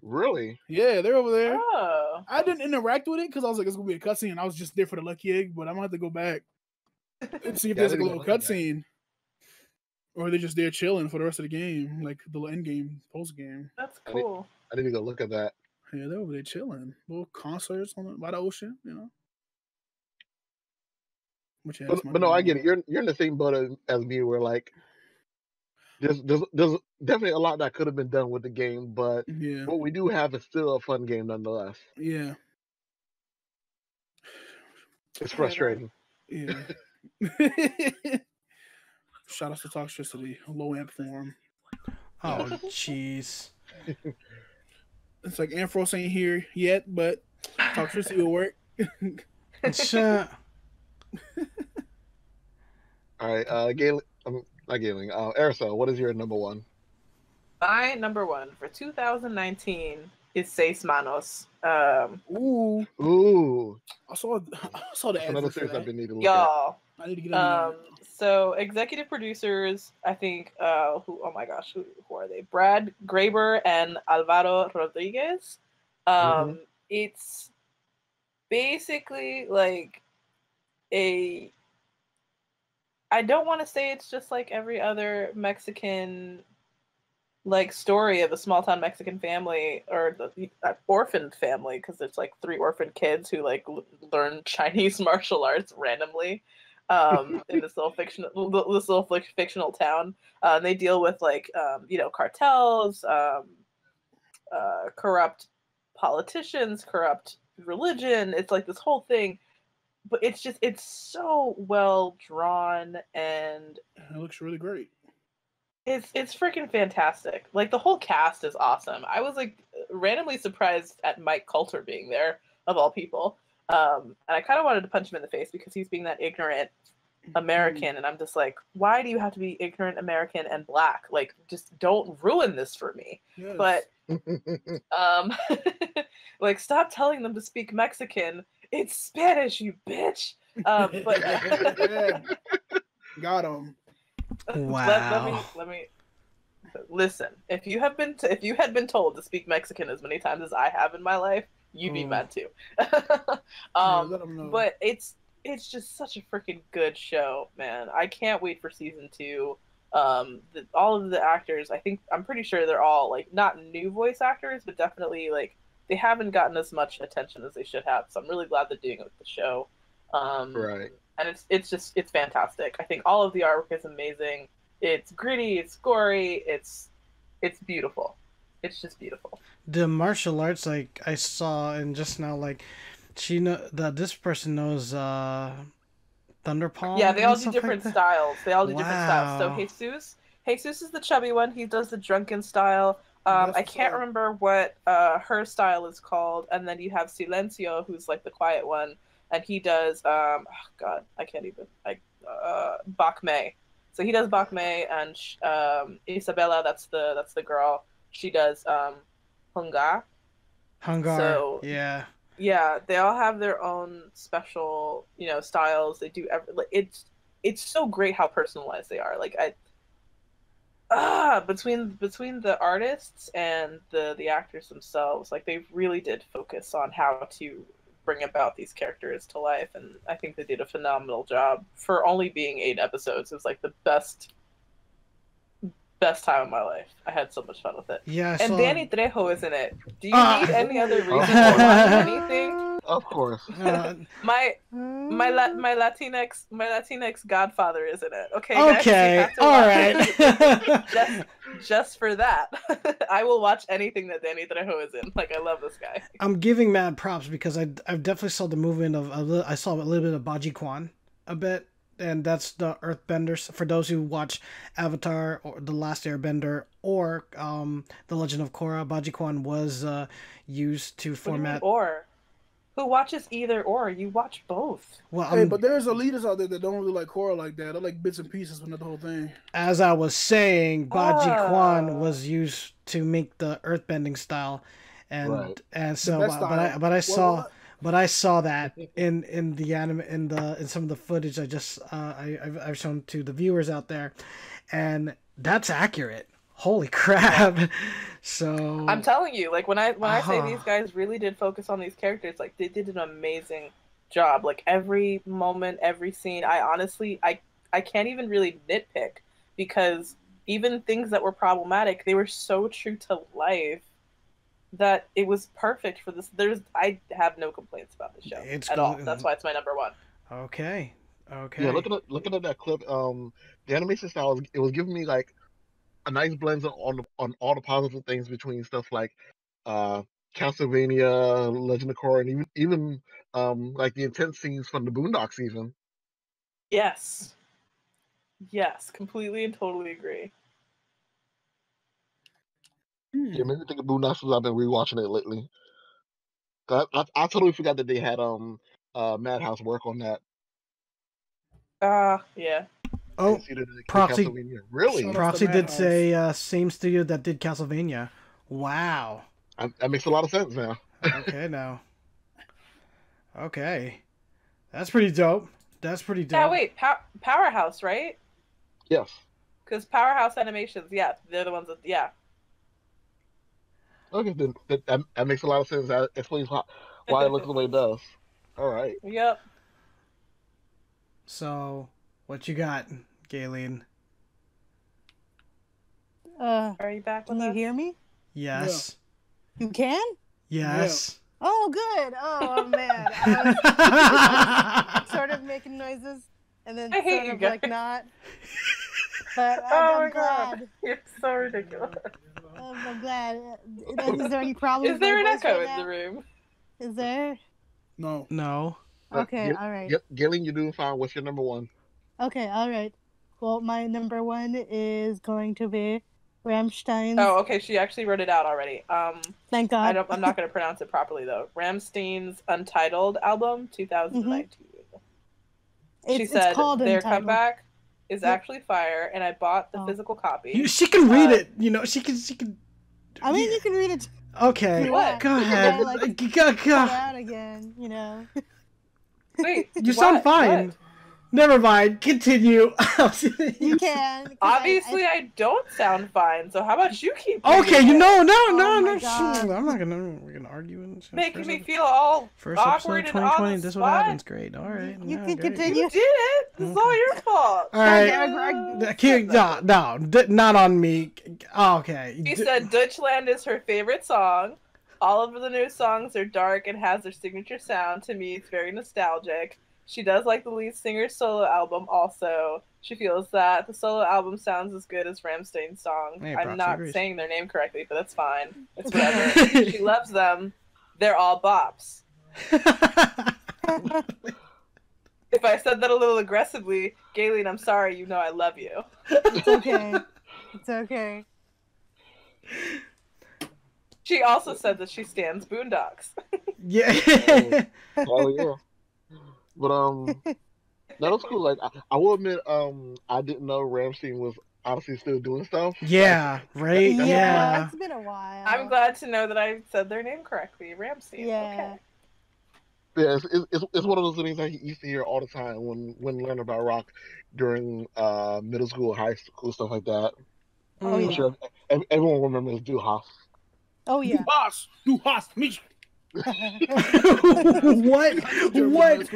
B: Really?
C: Yeah, they're over there.
D: Oh.
C: I didn't interact with it because I was like, it's gonna be a cutscene. And I was just there for the lucky egg, but I'm gonna have to go back and see if [laughs]
B: Yeah,
C: there's like a little
B: go back yet.
C: cutscene. Or they're just there chilling for the rest of the game, like the end game, post game.
D: That's cool.
B: I did-
D: cool.
B: I need to go look at that.
C: Yeah, they're over there chilling. Little concerts on the, by the ocean, you know. Which, yeah,
B: But, but no, I get it. You're you're in the same boat as, as me. Where like, there's, there's there's definitely a lot that could have been done with the game, but
C: Yeah,
B: what we do have is still a fun game nonetheless.
C: yeah,
B: It's frustrating.
C: yeah. [laughs] Shout out to Toxtricity, low amp form.
A: Oh, [laughs] jeez.
C: It's like Ampharos ain't here yet, but Toxtricity will work.
A: Shut. [laughs]
B: All right, uh, Gaylene, um, not Galen, uh, Erisel, what is your number one?
D: My number one for 2019 is Seis Manos. Um,
C: Ooh,
B: Ooh,
C: I saw [laughs] I saw the
B: that's another
C: for
B: series I've
C: that.
B: been needing to look
D: y'all.
C: I need to get
D: Um, so executive producers, I think, uh, who? Oh my gosh, who, who are they? Brad Graeber and Alvaro Rodriguez. Um, it's basically like a. I don't want to say it's just like every other Mexican, like story of a small town Mexican family or the uh, orphaned family because it's like three orphaned kids who like l- learn [laughs] Chinese martial arts randomly um, in this little fictional this little fic- fictional town. Uh, and they deal with like um, you know cartels, um, uh, corrupt politicians, corrupt religion. It's like this whole thing, but it's just it's so well drawn and
C: It looks really great.
D: it's it's freaking fantastic. Like the whole cast is awesome. I was like randomly surprised at Mike Colter being there of all people. Um, and I kind of wanted to punch him in the face because he's being that ignorant American, and I'm just like, why do you have to be ignorant American and black? Like, just don't ruin this for me.
C: Yes.
D: But [laughs] um, [laughs] like, stop telling them to speak Mexican. It's Spanish, you bitch. Um, but [laughs]
C: got him.
D: let, let me let me listen. If you have been to, if you had been told to speak Mexican as many times as I have in my life, you'd be
A: Ooh.
D: mad too. [laughs] Um,
C: let 'em know.
D: but it's it's just such a freaking good show, man. I can't wait for season two. Um, the, all of the actors, I think, I'm pretty sure they're all like not new voice actors, but definitely like they haven't gotten as much attention as they should have. So I'm really glad they're doing it with the show. Um,
B: right.
D: and it's it's just it's fantastic. I think all of the artwork is amazing. It's gritty, it's gory, it's it's beautiful. It's just beautiful.
A: the martial arts like I saw and just now like she know that this person knows uh Thunderpalm.
D: yeah, they all do different
A: like
D: styles. They all do different styles. So Jesus, Jesus is the chubby one. He does the drunken style. Um, I can't
C: up.
D: remember what uh, her style is called. And then you have Silencio, who's like the quiet one, and he does um, oh God, I can't even like uh, Bak Mei. So he does Bak Mei, and sh- um, Isabella, that's the that's the girl. She does um, Hunga.
A: Hung Gar.
D: So-
A: yeah.
D: yeah they all have their own special you know styles they do every like it's it's so great how personalized they are like i ah between between the artists and the the actors themselves like they really did focus on how to bring about these characters to life and i think they did a phenomenal job for only being eight episodes it was like the best best time of my life i had so much fun with it
A: Yeah.
D: And
A: saw...
D: Danny Trejo is in it. Do you
A: Ah.
D: need any other [laughs] reason
B: Of
D: to anything?
B: Of course. [laughs]
A: Uh,
D: My my La- my Latinx my Latinx godfather is in it. Okay. guys,
A: okay.
D: have to
A: All
D: watch
A: right.
D: it. [laughs] just just for that, [laughs] I will watch anything that Danny Trejo is in. Like I love this guy.
A: I'm giving mad props because I I definitely saw the movement of a li- I saw a little bit of Baji Kwan a bit, and that's the Earthbenders. For those who watch Avatar or The Last Airbender or um The Legend of Korra, Baji Kwan was uh, used to
D: What do you mean,
A: format.
D: or who watches either or? You watch both.
A: Well,
C: Hey,
A: um,
C: but there's leaders out there that don't really like Korra like that. They like bits and pieces, but not the whole thing.
A: as I was saying, Baji
D: Oh.
A: Kwan was used to make the earthbending style, and
B: Right.
A: and so
C: best
A: but, but I but I saw
C: what-
A: but I saw that in in the anime in the in some of the footage I just uh, I I've, I've shown to the viewers out there, and that's accurate. Holy crap! So
D: I'm telling you, like when I when I say
A: Uh-huh.
D: these guys really did focus on these characters, like they did an amazing job. Like every moment, every scene, I honestly I I can't even really nitpick because even things that were problematic, they were so true to life that it was perfect for this. There's I have no complaints about the show
A: It's
D: at all. That's why it's my number one.
A: okay, okay.
B: Yeah, looking at looking at that clip, um, the animation style was- it was giving me like a nice blend on on all the positive things between stuff like uh Castlevania, Legend of Korra, and even even um like the intense scenes from the Boondocks even.
D: Yes. Yes, completely and totally agree.
C: Hmm.
B: Yeah, made me think of Boondocks because I've been rewatching it lately. I, I, I totally forgot that they had um uh Madhouse work on that.
D: Ah, yeah.
B: I
A: oh,
B: didn't see the- the
A: Proxy-
B: Castlevania. Really?
A: Proxy did
C: Madhouse.
A: say uh, same studio that did Castlevania. Wow.
B: I, that makes a lot of sense now.
A: Okay, now. Okay, that's pretty dope. That's pretty dope.
D: Yeah, wait, Pow- Powerhouse, right?
B: Yes.
D: Because Powerhouse Animations, yeah, they're the ones that, yeah.
B: Okay, then that, that, that makes a lot of sense. That explains why, why it looks the way it does. [laughs] All right.
D: Yep.
A: So, what you got, Gaylene?
E: Uh,
D: Are you back with
E: can you
D: us?
E: hear me?
A: Yes.
E: You can?
A: Yes.
E: Oh, good. Oh [laughs] man, I was [laughs] sort of making noises, and then
D: I hate
E: sort
D: you
E: of like not. [laughs] But
D: Oh
E: I'm,
D: my
E: I'm glad.
D: god. You're so ridiculous.
E: I'm, I'm glad. Uh, Is there any problem?
D: Is there an
E: with my voice
D: echo
E: right
D: in the room?
E: Is there?
C: No.
A: no.
B: Uh,
E: Okay,
B: Gil-
E: all right.
B: Gil- Gillian, you're doing fine. What's your number one?
E: Okay, all right. Well, my number one is going to be Rammstein.
D: Oh, okay. She actually wrote it out already. Um,
E: Thank God.
D: I don't. I'm not going [laughs] to pronounce it properly though. Rammstein's Untitled album, 2019.
E: It's,
D: she
E: it's
D: said
E: called
D: their
E: Untitled.
D: comeback is
E: Yep.
D: actually fire, and I bought the
E: Oh.
D: physical copy.
A: You, she can read
D: Uh,
A: it. You know, she can. She can.
E: I mean,
A: Yeah.
E: you can read it
A: Okay.
D: What?
A: Go
E: Yeah,
A: ahead.
E: like-
A: go- go.
E: out again, you know.
D: Wait,
A: You sound fine.
D: What?
A: Never mind. Continue. [laughs]
E: You can. 'cause I-
D: Obviously, I, don't sound fine. So how about you keep?
A: Okay, you
D: it?
A: know, no,
E: Oh
A: no,
E: my
A: no.
E: God.
A: shit, I'm not gonna. We're gonna argue. And shit.
D: making me
A: ep-
D: feel all
A: First episode
D: awkward
A: of
D: and on
A: 2020.
D: the
A: This is what happens. Great. All right.
E: You
A: yeah,
E: can
A: great.
E: continue.
D: You did it. This is all your fault.
A: All right.
E: Yeah, Greg- [laughs]
A: I can't- No, no, not on me. Okay.
D: She
A: D-
D: said Deutschland is her favorite song. All of the new songs are dark and has their signature sound. To me, it's very nostalgic. She does like the lead singer's solo album also. She feels that the solo album sounds as good as Rammstein's song.
A: Hey,
D: I'm not
A: agrees.
D: saying their name correctly, but that's fine. It's [laughs] whatever. she loves them. They're all bops. [laughs] If I said that a little aggressively, Gaylene, I'm sorry. You know I love you.
E: It's okay. It's okay.
D: She also said that she stands Boondocks.
A: yeah.
B: Oh yeah. But um, that was cool. Like I, I will admit, um, I didn't know Rammstein was obviously still doing stuff.
A: yeah. Right.
E: Yeah,
A: Yeah.
E: it's been a while.
D: I'm glad to know that I said their name correctly. Rammstein.
E: Yeah.
D: Okay.
B: Yeah, it's, it's, it's- it's one of those things I used to hear all the time when when learning about rock during uh middle school, high school, stuff like that.
E: Oh,
B: I'm
E: yeah.
B: sure everyone remembers Du Hast.
E: Oh yeah.
C: Boss, du hast mich. [laughs]
A: what? What?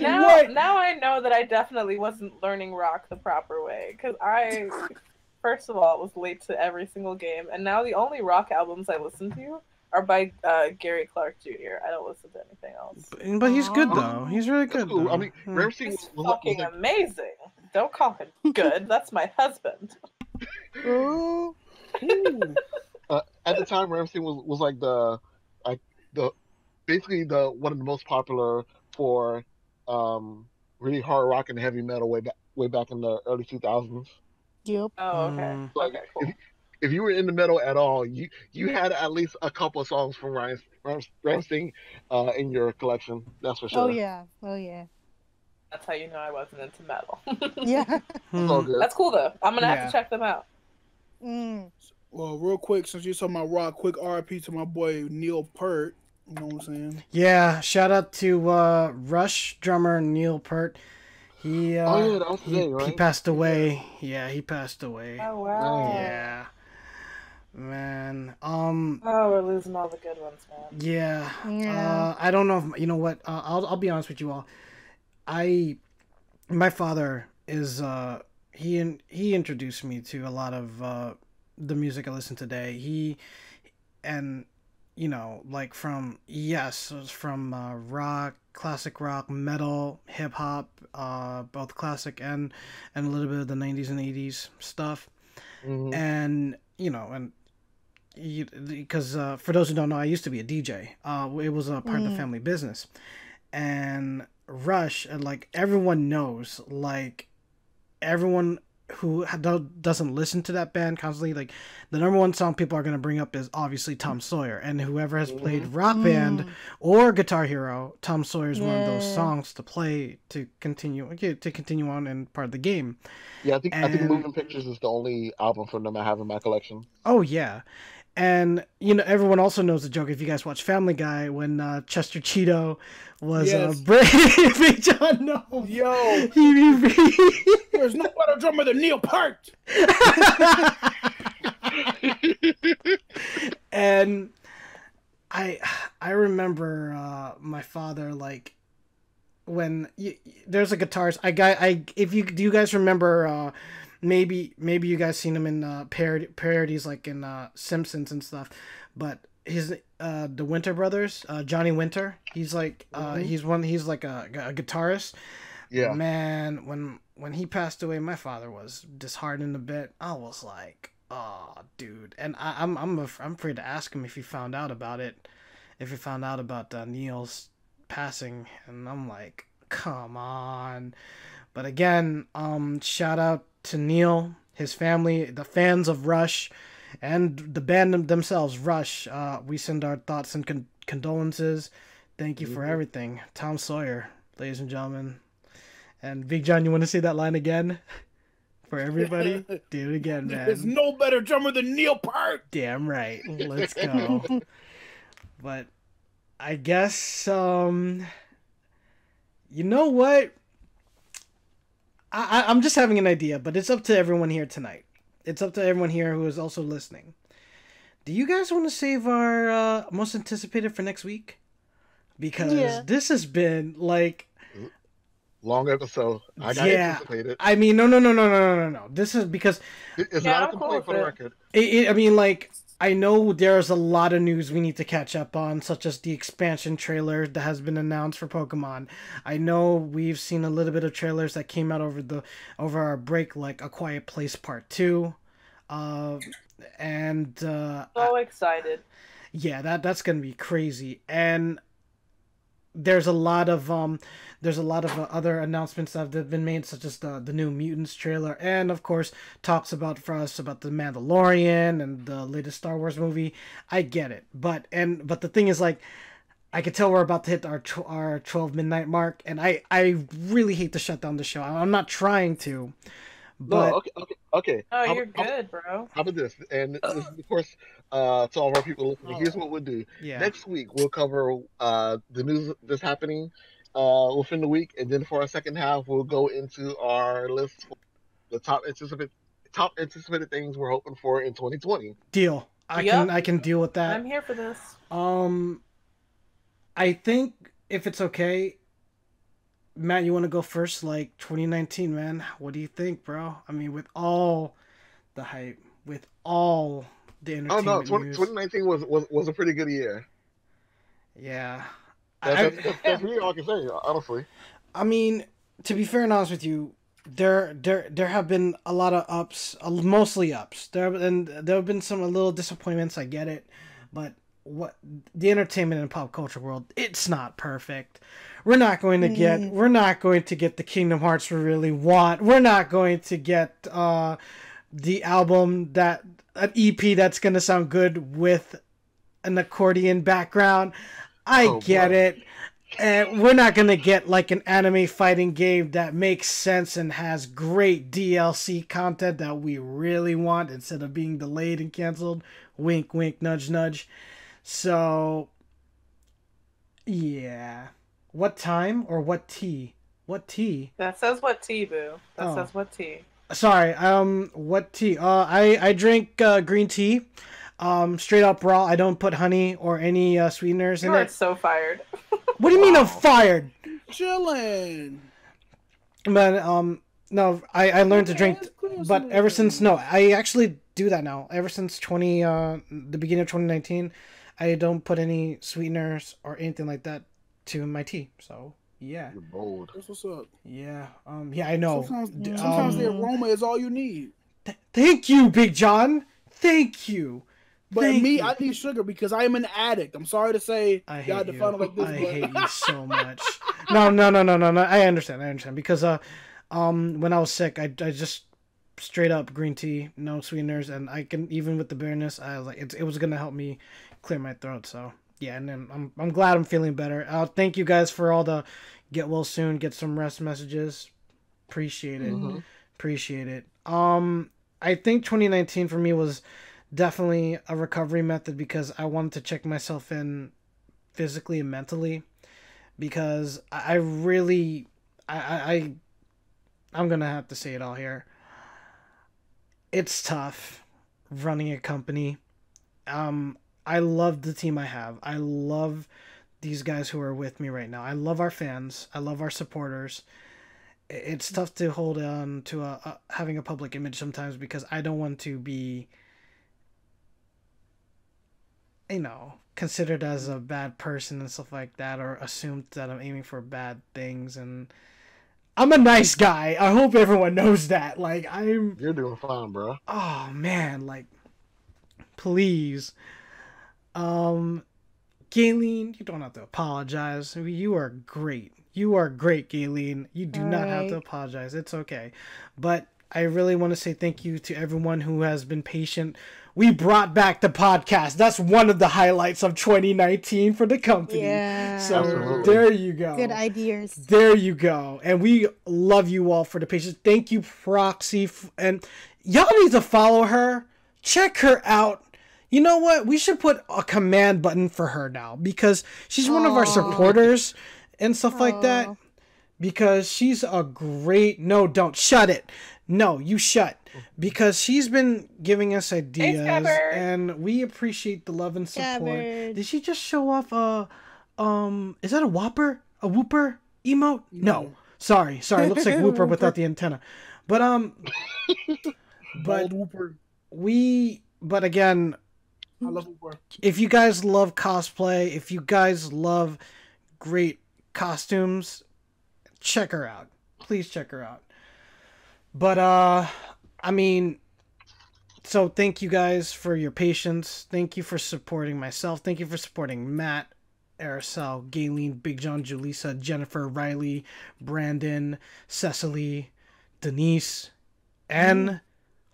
D: Now,
A: What?
D: now I know that I definitely wasn't learning rock the proper way because I, first of all, was late to every single game, and now the only rock albums I listen to are by uh, Gary Clark Jr. I don't listen to anything else.
A: But he's good though. He's really good.
B: cool. I mean,
A: Hmm.
B: Rammstein
D: He's
B: was, was,
D: fucking
B: like,
D: amazing. Don't call him good. That's my husband. [laughs]
E: Ooh.
C: Ooh. [laughs]
B: uh, at the time Ramsey was, was like the like the basically the one of the most popular for um really hard rock and heavy metal way back way back in the early 2000s.
E: Yep.
D: Oh, okay.
A: Mm.
B: Like,
D: Okay, cool.
B: if, if you were into metal at all, you you had at least a couple of songs from Ryan Ram, Rammstein uh, in your collection. That's for sure.
E: Oh yeah. Oh yeah.
D: That's how you know I wasn't into metal. [laughs]
E: Yeah.
B: It's
A: Hmm.
B: good.
D: That's cool though. I'm gonna have to check them out.
E: Mm.
C: Well, real quick, since you're talking about rock, quick RP to my boy Neil Peart. You know what I'm saying?
A: Yeah, shout out to uh, Rush drummer Neil Peart. He uh,
B: Oh, yeah, that was
A: he,
B: today,
A: he
B: right?
A: passed away. Yeah, he passed away.
D: Oh wow.
A: Yeah. Man. Um
D: Oh, we're losing all the good ones, man.
A: yeah.
E: Yeah.
A: Uh I don't know if you know what uh, I'll I'll be honest with you all. I my father is uh he in, he introduced me to a lot of uh the music I listen today. He and you know, like from yes, from uh, rock, classic rock, metal, hip hop, uh, both classic and and a little bit of the '90s and '80s stuff,
B: Mhm.
A: and you know, and because uh, for those who don't know, I used to be a DJ. Uh, it was a part of the
E: Mm.
A: family business, and Rush, and like everyone knows, like everyone who doesn't listen to that band constantly, like the number one song people are gonna bring up is obviously Tom Sawyer, and whoever has played Rock Band
E: Mm.
A: or Guitar Hero, Tom Sawyer is one of those songs to play to continue to continue on in part of the game.
B: Yeah, I think I think Moving Pictures is the only album from them I have in my collection.
A: Oh yeah. And you know everyone also knows the joke if you guys watch Family Guy when uh, Chester Cheeto was
C: Yes.
A: uh, [laughs] Big John no
C: Yo,
A: he, he, he-
C: there's no better drummer than Neil Peart. [laughs]
A: and I I remember uh, my father like when y there's a guitarist I got I if you do you guys remember uh, maybe maybe you guys seen him in uh, parody, parodies like in uh, Simpsons and stuff but his uh the Winter Brothers uh, Johnny Winter he's like uh,
B: Mhm.
A: he's one he's like a, a guitarist
B: Yeah.
A: man when when he passed away my father was disheartened a bit i was like oh dude and I, i'm i'm af- i'm afraid to ask him if he found out about it if he found out about uh, neil's passing and i'm like come on but again um shout out to neil his family the fans of rush and the band themselves rush uh we send our thoughts and con- condolences thank you for
B: Mhm.
A: everything tom sawyer ladies and gentlemen and Big John, you want to say that line again [laughs] for everybody? [laughs] Do it again, man.
C: There's no better drummer than Neil Peart.
A: Damn right. Let's go. [laughs] but I guess um you know what? I, I I'm just having an idea, but it's up to everyone here tonight. It's up to everyone here who is also listening. Do you guys want to save our uh, most anticipated for next week? Because
E: Yeah.
A: this has been like
B: Long episode. I got
A: Yeah.
B: anticipated.
A: I mean, no, no, no, no, no, no, no. This is because
B: It's
D: Yeah,
B: not a
D: I'm cool
B: complaint for the record.
A: it, it, I mean, like I know there's a lot of news we need to catch up on, such as the expansion trailer that has been announced for Pokemon. I know we've seen a little bit of trailers that came out over the over our break, like A Quiet Place Part Two, uh, and uh,
D: So excited.
A: yeah that that's gonna be crazy and there's a lot of um there's a lot of uh, other announcements that have been made such as the the new mutants trailer and of course talks about for us about the mandalorian and the latest star wars movie i get it but and but the thing is like I could tell we're about to hit our our 12 midnight mark, and I I really hate to shut down the show. I'm not trying to, but
B: no, okay, okay, okay.
D: Oh,
B: How-
D: you're
B: how-
D: good, bro.
B: How about this? And this is, of course, uh, to all of our people listening, here's what we'll do.
A: yeah,
B: Next week, we'll cover uh, the news that's happening uh, within the week. And then for our second half, we'll go into our list for the top anticipated, top anticipated things we're hoping for in 2020.
A: deal. I
D: Yep.
A: can I can deal with that.
D: I'm here for this.
A: Um, I think if it's okay, Matt, you want to go first? Like 2019, man. What do you think, bro? I mean, with all the hype, with all the entertainment.
B: Oh, no, 20,
A: news,
B: 2019 was, was, was a pretty good year.
A: yeah.
B: That,
A: I,
B: that's, that's, that's really all I can say, honestly. [laughs]
A: I mean, to be fair and honest with you, there there there have been a lot of ups, uh, mostly ups. There have been there have been some little disappointments. I get it, but what the entertainment and pop culture world, it's not perfect. We're not going to get
E: Mm.
A: we're not going to get the Kingdom Hearts we really want. We're not going to get uh the album that an EP that's going to sound good with an accordion background. I
B: Oh,
A: get
B: boy.
A: it. And we're not gonna get like an anime fighting game that makes sense and has great DLC content that we really want instead of being delayed and canceled. Wink, wink, nudge, nudge. So, yeah. What time or what tea What tea?
D: That says what tea, boo. That
A: Oh.
D: says what tea.
A: Sorry. Um, what tea? Uh, I I drink uh, green tea. Um, straight up raw. I don't put honey or any uh, sweeteners
D: You
A: in
D: are
A: it.
D: so fired. [laughs]
A: What do you mean I'm fired?
C: Chilling.
A: But um, no, I I learned to drink. But ever since no, I actually do that now. Ever since twenty uh the beginning of twenty nineteen, I don't put any sweeteners or anything like that to my tea. So yeah,
B: You're bold.
C: That's what's up.
A: yeah, um, yeah, I know.
C: Sometimes,
A: D-
C: sometimes
A: um,
C: the aroma is all you need.
A: th- thank you, Big John. Thank you.
C: But
A: Thank
C: me,
A: you.
C: I need sugar because I am an addict. I'm sorry to say,
A: I hate
C: define
A: you.
C: like this,
A: I
C: but
A: hate you so [laughs] much. No, no, no, no, no, no. I understand. I understand because uh, um, when I was sick, I, I just straight up green tea, no sweeteners, and I can even with the bitterness, I was like, it, it was gonna help me clear my throat. So yeah, and then I'm I'm glad I'm feeling better. Uh, thank you guys for all the get well soon, get some rest messages. Appreciate it.
B: Mhm.
A: Appreciate it. Um, I think 2019 for me was definitely a recovery method because I wanted to check myself in physically and mentally because I really I I I- I'm gonna have to say it all here. It's tough running a company. Um, I love the team I have. I love these guys who are with me right now. I love our fans. I love our supporters. It's tough to hold on to a, a having a public image sometimes because I don't want to be you know, considered as a bad person and stuff like that, or assumed that I'm aiming for bad things. And I'm a nice guy. I hope everyone knows that. Like, I'm.
B: You're doing fine, bro.
A: Oh man, like, please. Um, Gaylene, you don't have to apologize. You are great. You are great, Gaylene. You do not have to apologize. It's okay. But I really want to say thank you to everyone who has been patient. We brought back the podcast. That's one of the highlights of 2019 for the company.
E: Yeah.
A: So
B: Absolutely.
A: there you go.
E: Good ideas.
A: There you go. And we love you all for the patience. Thank you, Proxy. And y'all need to follow her. Check her out. You know what? We should put a command button for her now because she's one of our supporters and stuff like that. Because she's a great. No, don't. Shut it. No, you shut. Because she's been giving us ideas
D: Gabbard.
A: and we appreciate the love and support.
E: Gabbard.
A: Did she just show off a um is that a whopper? A Wooper emote? No.
C: No.
A: Sorry, sorry. It looks like Wooper [laughs] without the antenna. But um [laughs] but
C: Wooper.
A: we but again,
C: I love Wooper.
A: if you guys love cosplay, if you guys love great costumes, check her out. Please check her out. But uh I mean so thank you guys for your patience. Thank you for supporting myself. Thank you for supporting Matt, Erisel, Gaylene, Big John, Julissa, Jennifer, Riley, Brandon, Cecily, Denise, and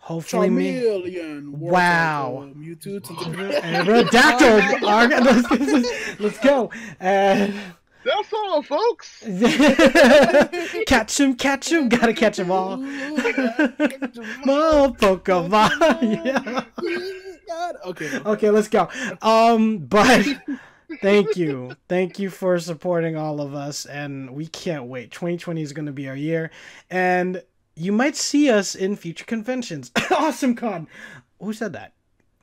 A: hopefully me.
C: Charmeleon. War
A: Wow.
C: Turtle, Mewtwo. [laughs] to
A: And
C: the-
A: Redactyl. All right, let's, let's go. And
B: That's all, folks. [laughs]
A: catch him, catch him. Gotta catch him all. [laughs] More Pokemon. yeah.
C: Okay.
A: Okay, let's go. Um, but thank you, thank you for supporting all of us, and we can't wait. 2020 is going to be our year, and you might see us in future conventions. [coughs] awesome con. Who said that?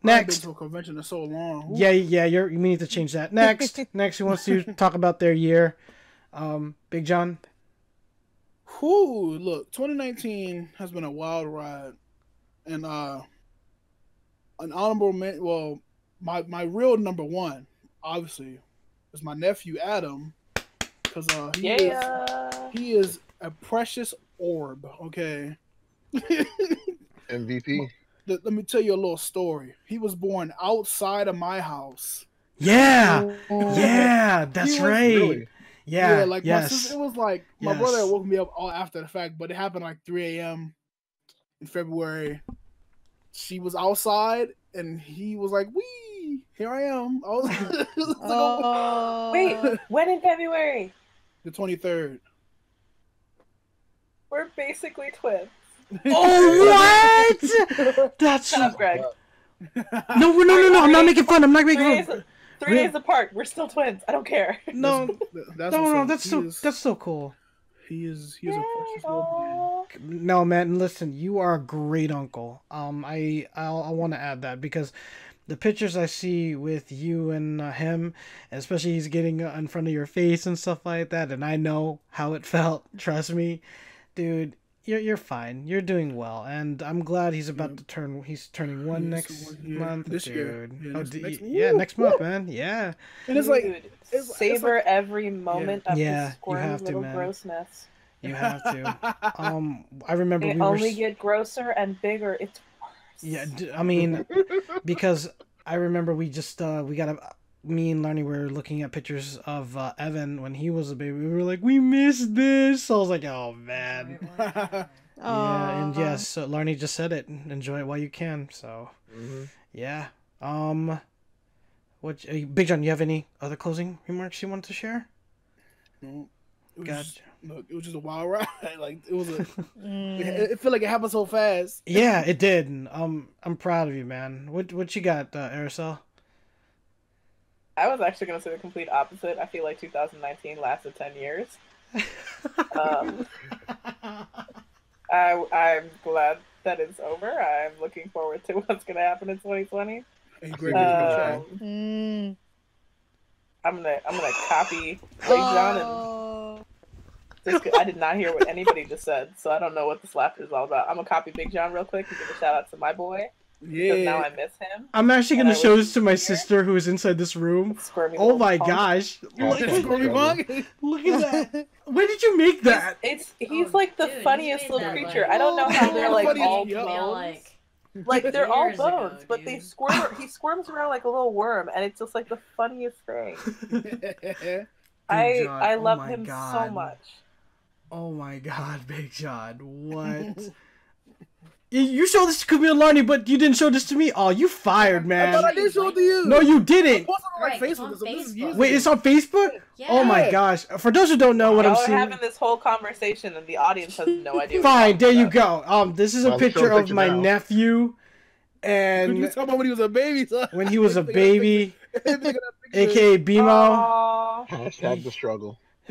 C: I haven't
A: Next.
C: been to a convention in so long. Ooh.
A: Yeah, yeah, you're. We need to change that. Next, [laughs] next, who wants to talk about their year? Um, Big John.
C: Whew, look, 2019 has been a wild ride, and uh, an honorable man. Well, my my real number one, obviously, is my nephew Adam, because uh, he is he is a precious orb. Okay,
B: MVP. [laughs]
C: Let- let me tell you a little story. He was born outside of my house.
A: Yeah, oh. yeah, that's
C: was
A: right.
B: Really?
A: Yeah,
C: like my sister, it was like my
A: Yes.
C: brother woke me up all after the fact, but it happened like 3 a.m. in February. She was outside and he was like, "Wee, here I am." I was, it was [laughs] like, oh,
E: Oh.
D: Wait, [laughs] when in February?
C: the 23rd.
D: We're basically twins. [laughs]
A: oh what? [laughs] That's
D: Shut up, Greg. [laughs]
A: no, no, no, no. I'm not making fun. I'm not
D: Three
A: making
D: days,
A: fun.
D: three
A: Really?
D: days apart. We're still twins. I don't care.
A: No,
C: That's
A: no,
C: what's
A: no. That's so.
C: is-
A: That's so cool.
C: He is. He is a precious man.
A: No, man. Listen, you are a great uncle. Um, I I'll, I want to add that because the pictures I see with you and uh, him, especially he's getting uh, in front of your face and stuff like that, and I know how it felt. Trust me, dude. You're you're fine. You're doing well, and I'm glad he's about
C: Yeah.
A: to turn. He's turning one
C: Yeah,
A: next
C: one
A: month,
C: This year.
A: dude.
C: Yeah,
A: oh,
C: next-
A: d-
C: next-
A: yeah, next month, man. Yeah.
C: And it's like,
D: Dude,
C: it's- it's
D: savor
C: like-
D: every moment of
A: Yeah, you
D: squirmy
A: have to,
D: little
A: man.
D: grossness.
A: You have to. [laughs] Um, I remember
D: They
A: we
D: only
A: s-
D: get grosser and bigger. It's worse.
A: Yeah, d- I mean, [laughs] because I remember we just uh we got a me and Larny were looking at pictures of uh, Evan when he was a baby. We were like, we missed this. I was like, oh man. [laughs] Yeah, and
E: Aw.
A: yes, so Larny just said it. Enjoy it while you can. So yeah. Um, what? Uh, Big John, you have any other closing remarks you want to share?
C: No, it was
A: God.
C: just, look, it was just a wild [laughs] ride. Like it was a. [laughs]
E: Mm.
C: it, it felt like it happened so fast.
A: Yeah, it did. Um, I'm proud of you, man. What what you got, uh, Erisel?
D: I was actually going to say the complete opposite. I feel like 2019 lasted 10 years. Um, [laughs] I, I'm glad that it's over. I'm looking forward to [laughs] what's going to happen in 2020. Um,
E: Mm.
D: I'm gonna I'm gonna copy [gasps] Big John and
E: Oh.
D: just, I did not hear what anybody just said, so I don't know what this laughter is all about. I'm gonna copy Big John real quick and give a shout out to my boy because now. I miss him.
A: I'm actually gonna show this to my
D: here.
A: sister who is inside this room.
D: Squirmy
A: Oh my
D: punk.
A: gosh!
B: Oh,
A: Look,
B: that's
C: It's Greg
A: look at that! When did you make that?
D: It's he's
F: Oh,
D: like the
F: dude,
D: funniest little creature.
F: like-
D: I don't know how [laughs] they're like all bones.
F: like
D: Like they're all
F: years ago,
D: bones, but they squirm. He squirms around like a little worm, and it's just like the funniest thing. [laughs]
A: Big
D: I
A: John,
D: I
A: oh
D: love
A: my
D: him so much.
A: Oh my god, Big John! What? [laughs] you, you showed this to Camille Larny, but you didn't show this to me. Oh, you fired,
C: I thought I
A: man!
C: did show it to you.
A: No, you didn't.
C: posted it on
F: Right, it's on
C: this
F: Facebook.
A: Wait, it's on Facebook.
F: yeah.
A: Oh my gosh! For those who don't know what I'm
D: Y'all are
A: seeing,
D: having this whole conversation, and the audience has no idea.
A: fine. There you
D: about.
A: go. Um, this is a
B: Well,
A: picture of my
B: now.
A: nephew,
C: Could you
A: and
C: talk about when he was a baby? son?
A: when he was [laughs] a baby, [laughs]
C: Look at that
A: aka BMO.
D: Aw.
B: Hashtag the struggle. [laughs]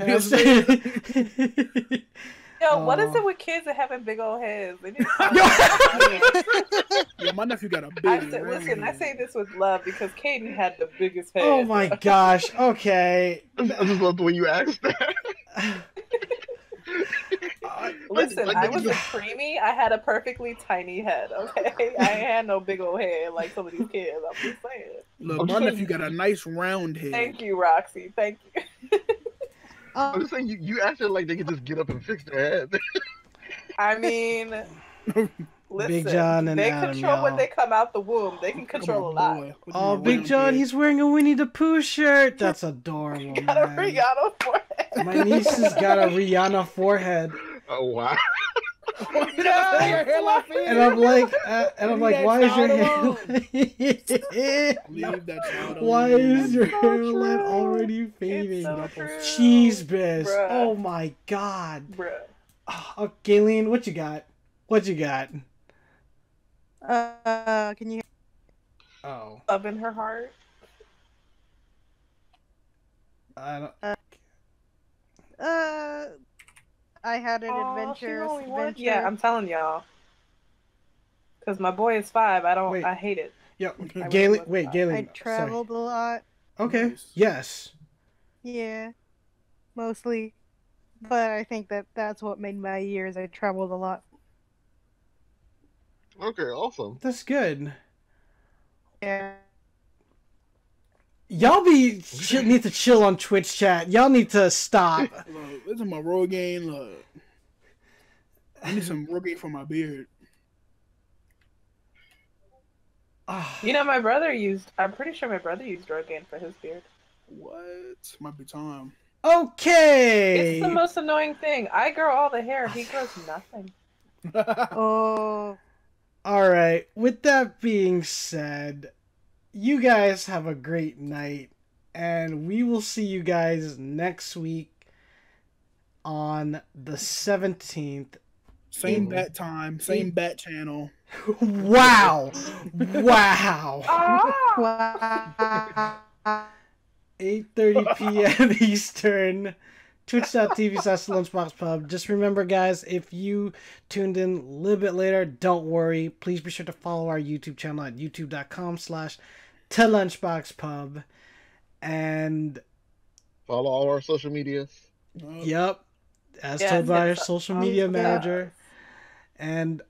C: Yes.
D: Yo, what is
A: uh,
D: it with kids that having big old heads? They need to [laughs]
A: Yo.
C: My nephew got a big.
D: I say,
C: round
D: listen, I say this with love because Caden had the biggest oh head.
A: oh my [laughs] gosh. Okay.
B: I just love the way you asked that. [laughs]
D: Listen,
B: Like,
D: I
B: like,
D: was a preemie. I had a perfectly tiny head. Okay, I had no big old head like some of these kids. I'm just saying.
C: Look, my nephew got a nice round head.
D: Thank you, Roxy. Thank you.
B: I'm just saying you, you acted like they could just get up and fix their head. [laughs]
D: I mean, [laughs] listen,
A: John and
D: they
A: Adam,
D: control when
A: y'all.
D: they come out the womb. They can control
C: on,
D: a lot.
C: boy.
A: Oh, Big John,
C: head.
A: he's wearing a Winnie the Pooh shirt. [laughs] That's adorable,
D: Got a
A: man.
D: Rihanna forehead.
A: My niece has got a Rihanna forehead,
B: oh wow.
C: You never said your hairline faded?
A: and I'm like, uh, and [laughs] I'm like, why is your hair? [laughs]
C: Leave that child
A: why is your
D: so
A: hairline already
D: It's
A: fading?
D: so.
A: Cheese biz.
D: Bruh.
A: Oh my god.
D: Bruh.
A: Oh, Gaylene, what you got? What you got?
E: uh, can you?
A: Oh,
D: Love in her heart.
A: I don't.
E: Uh, I had an
D: Aw,
E: adventurous adventure.
D: Yeah, I'm telling y'all. Cause my boy is five. I don't.
A: Wait.
D: I hate it.
A: Yeah,
D: I Gaylene,
A: wait,
D: I
A: Gaylene.
E: I
A: sorry.
E: traveled a lot.
A: Okay.
C: Nice.
A: Yes.
E: Yeah, mostly, but I think that that's what made my years. I traveled a lot.
B: Okay, awesome.
A: That's good.
E: Yeah.
A: Y'all be [laughs] ch- need to chill on Twitch chat. Y'all need to stop.
C: Look, this is my Rogaine. Look, I need some Rogaine for my beard.
A: Ah,
D: You know, my brother used. I'm pretty sure my brother used Rogaine for his beard.
C: What? Might be time.
A: okay.
D: It's the most annoying thing. I grow all the hair. He grows nothing. [laughs]
E: Oh,
A: All right. With that being said, you guys have a great night, and we will see you guys next week on the seventeenth.
C: same bat time, same bat channel. [laughs]
A: wow! wow!
E: Wow. [laughs] [laughs]
A: Eight thirty p.m. Eastern, twitch.tv slash lunchboxpub. Just remember, guys, if you tuned in a little bit later, don't worry. Please be sure to follow our YouTube channel at youtube.com slash lunchboxpub. And
B: follow all our social medias.
A: Yep. As yes, told by our social media manager. And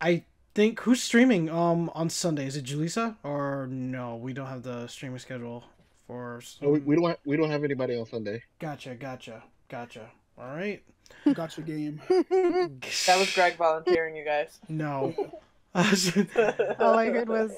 A: I think who's streaming um on Sunday? Is it Julissa or no? We don't have the streaming schedule for.
B: Some... No, we, we don't. Have, we don't have anybody on Sunday.
A: Gotcha, gotcha, gotcha. All right.
C: Gotcha game. [laughs]
D: that was Greg volunteering, you guys.
A: No. [laughs] [laughs]
E: All I heard was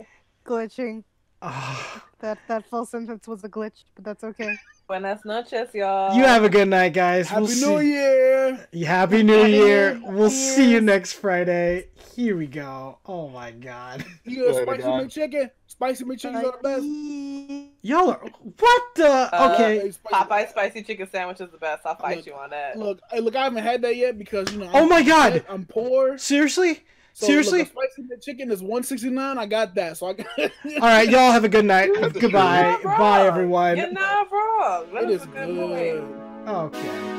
E: glitching. [sighs] that that full sentence was a glitch, but that's okay.
D: Buenas noches, y'all.
A: You have a good night, guys.
C: Happy we'll New see... Year.
A: Happy New Happy Year. We'll see you next Friday. Here we go. Oh my god. [laughs]
C: You got spicy McChicken. Spicy McChicken's are the best.
A: Y'all are what the? Uh, okay.
D: Popeye spicy chicken sandwich is the best. I'll fight look, you on that.
C: Look, look, I haven't had that yet because you know.
A: Oh I'm, my god.
C: I'm poor.
A: Seriously. So Seriously,
C: look, spicy chicken is one sixty nine. I got that, so I got. [laughs]
A: All right, y'all have a good night. [laughs] Goodbye, bye everyone.
D: You're not wrong. That
C: it is, is good.
A: Okay.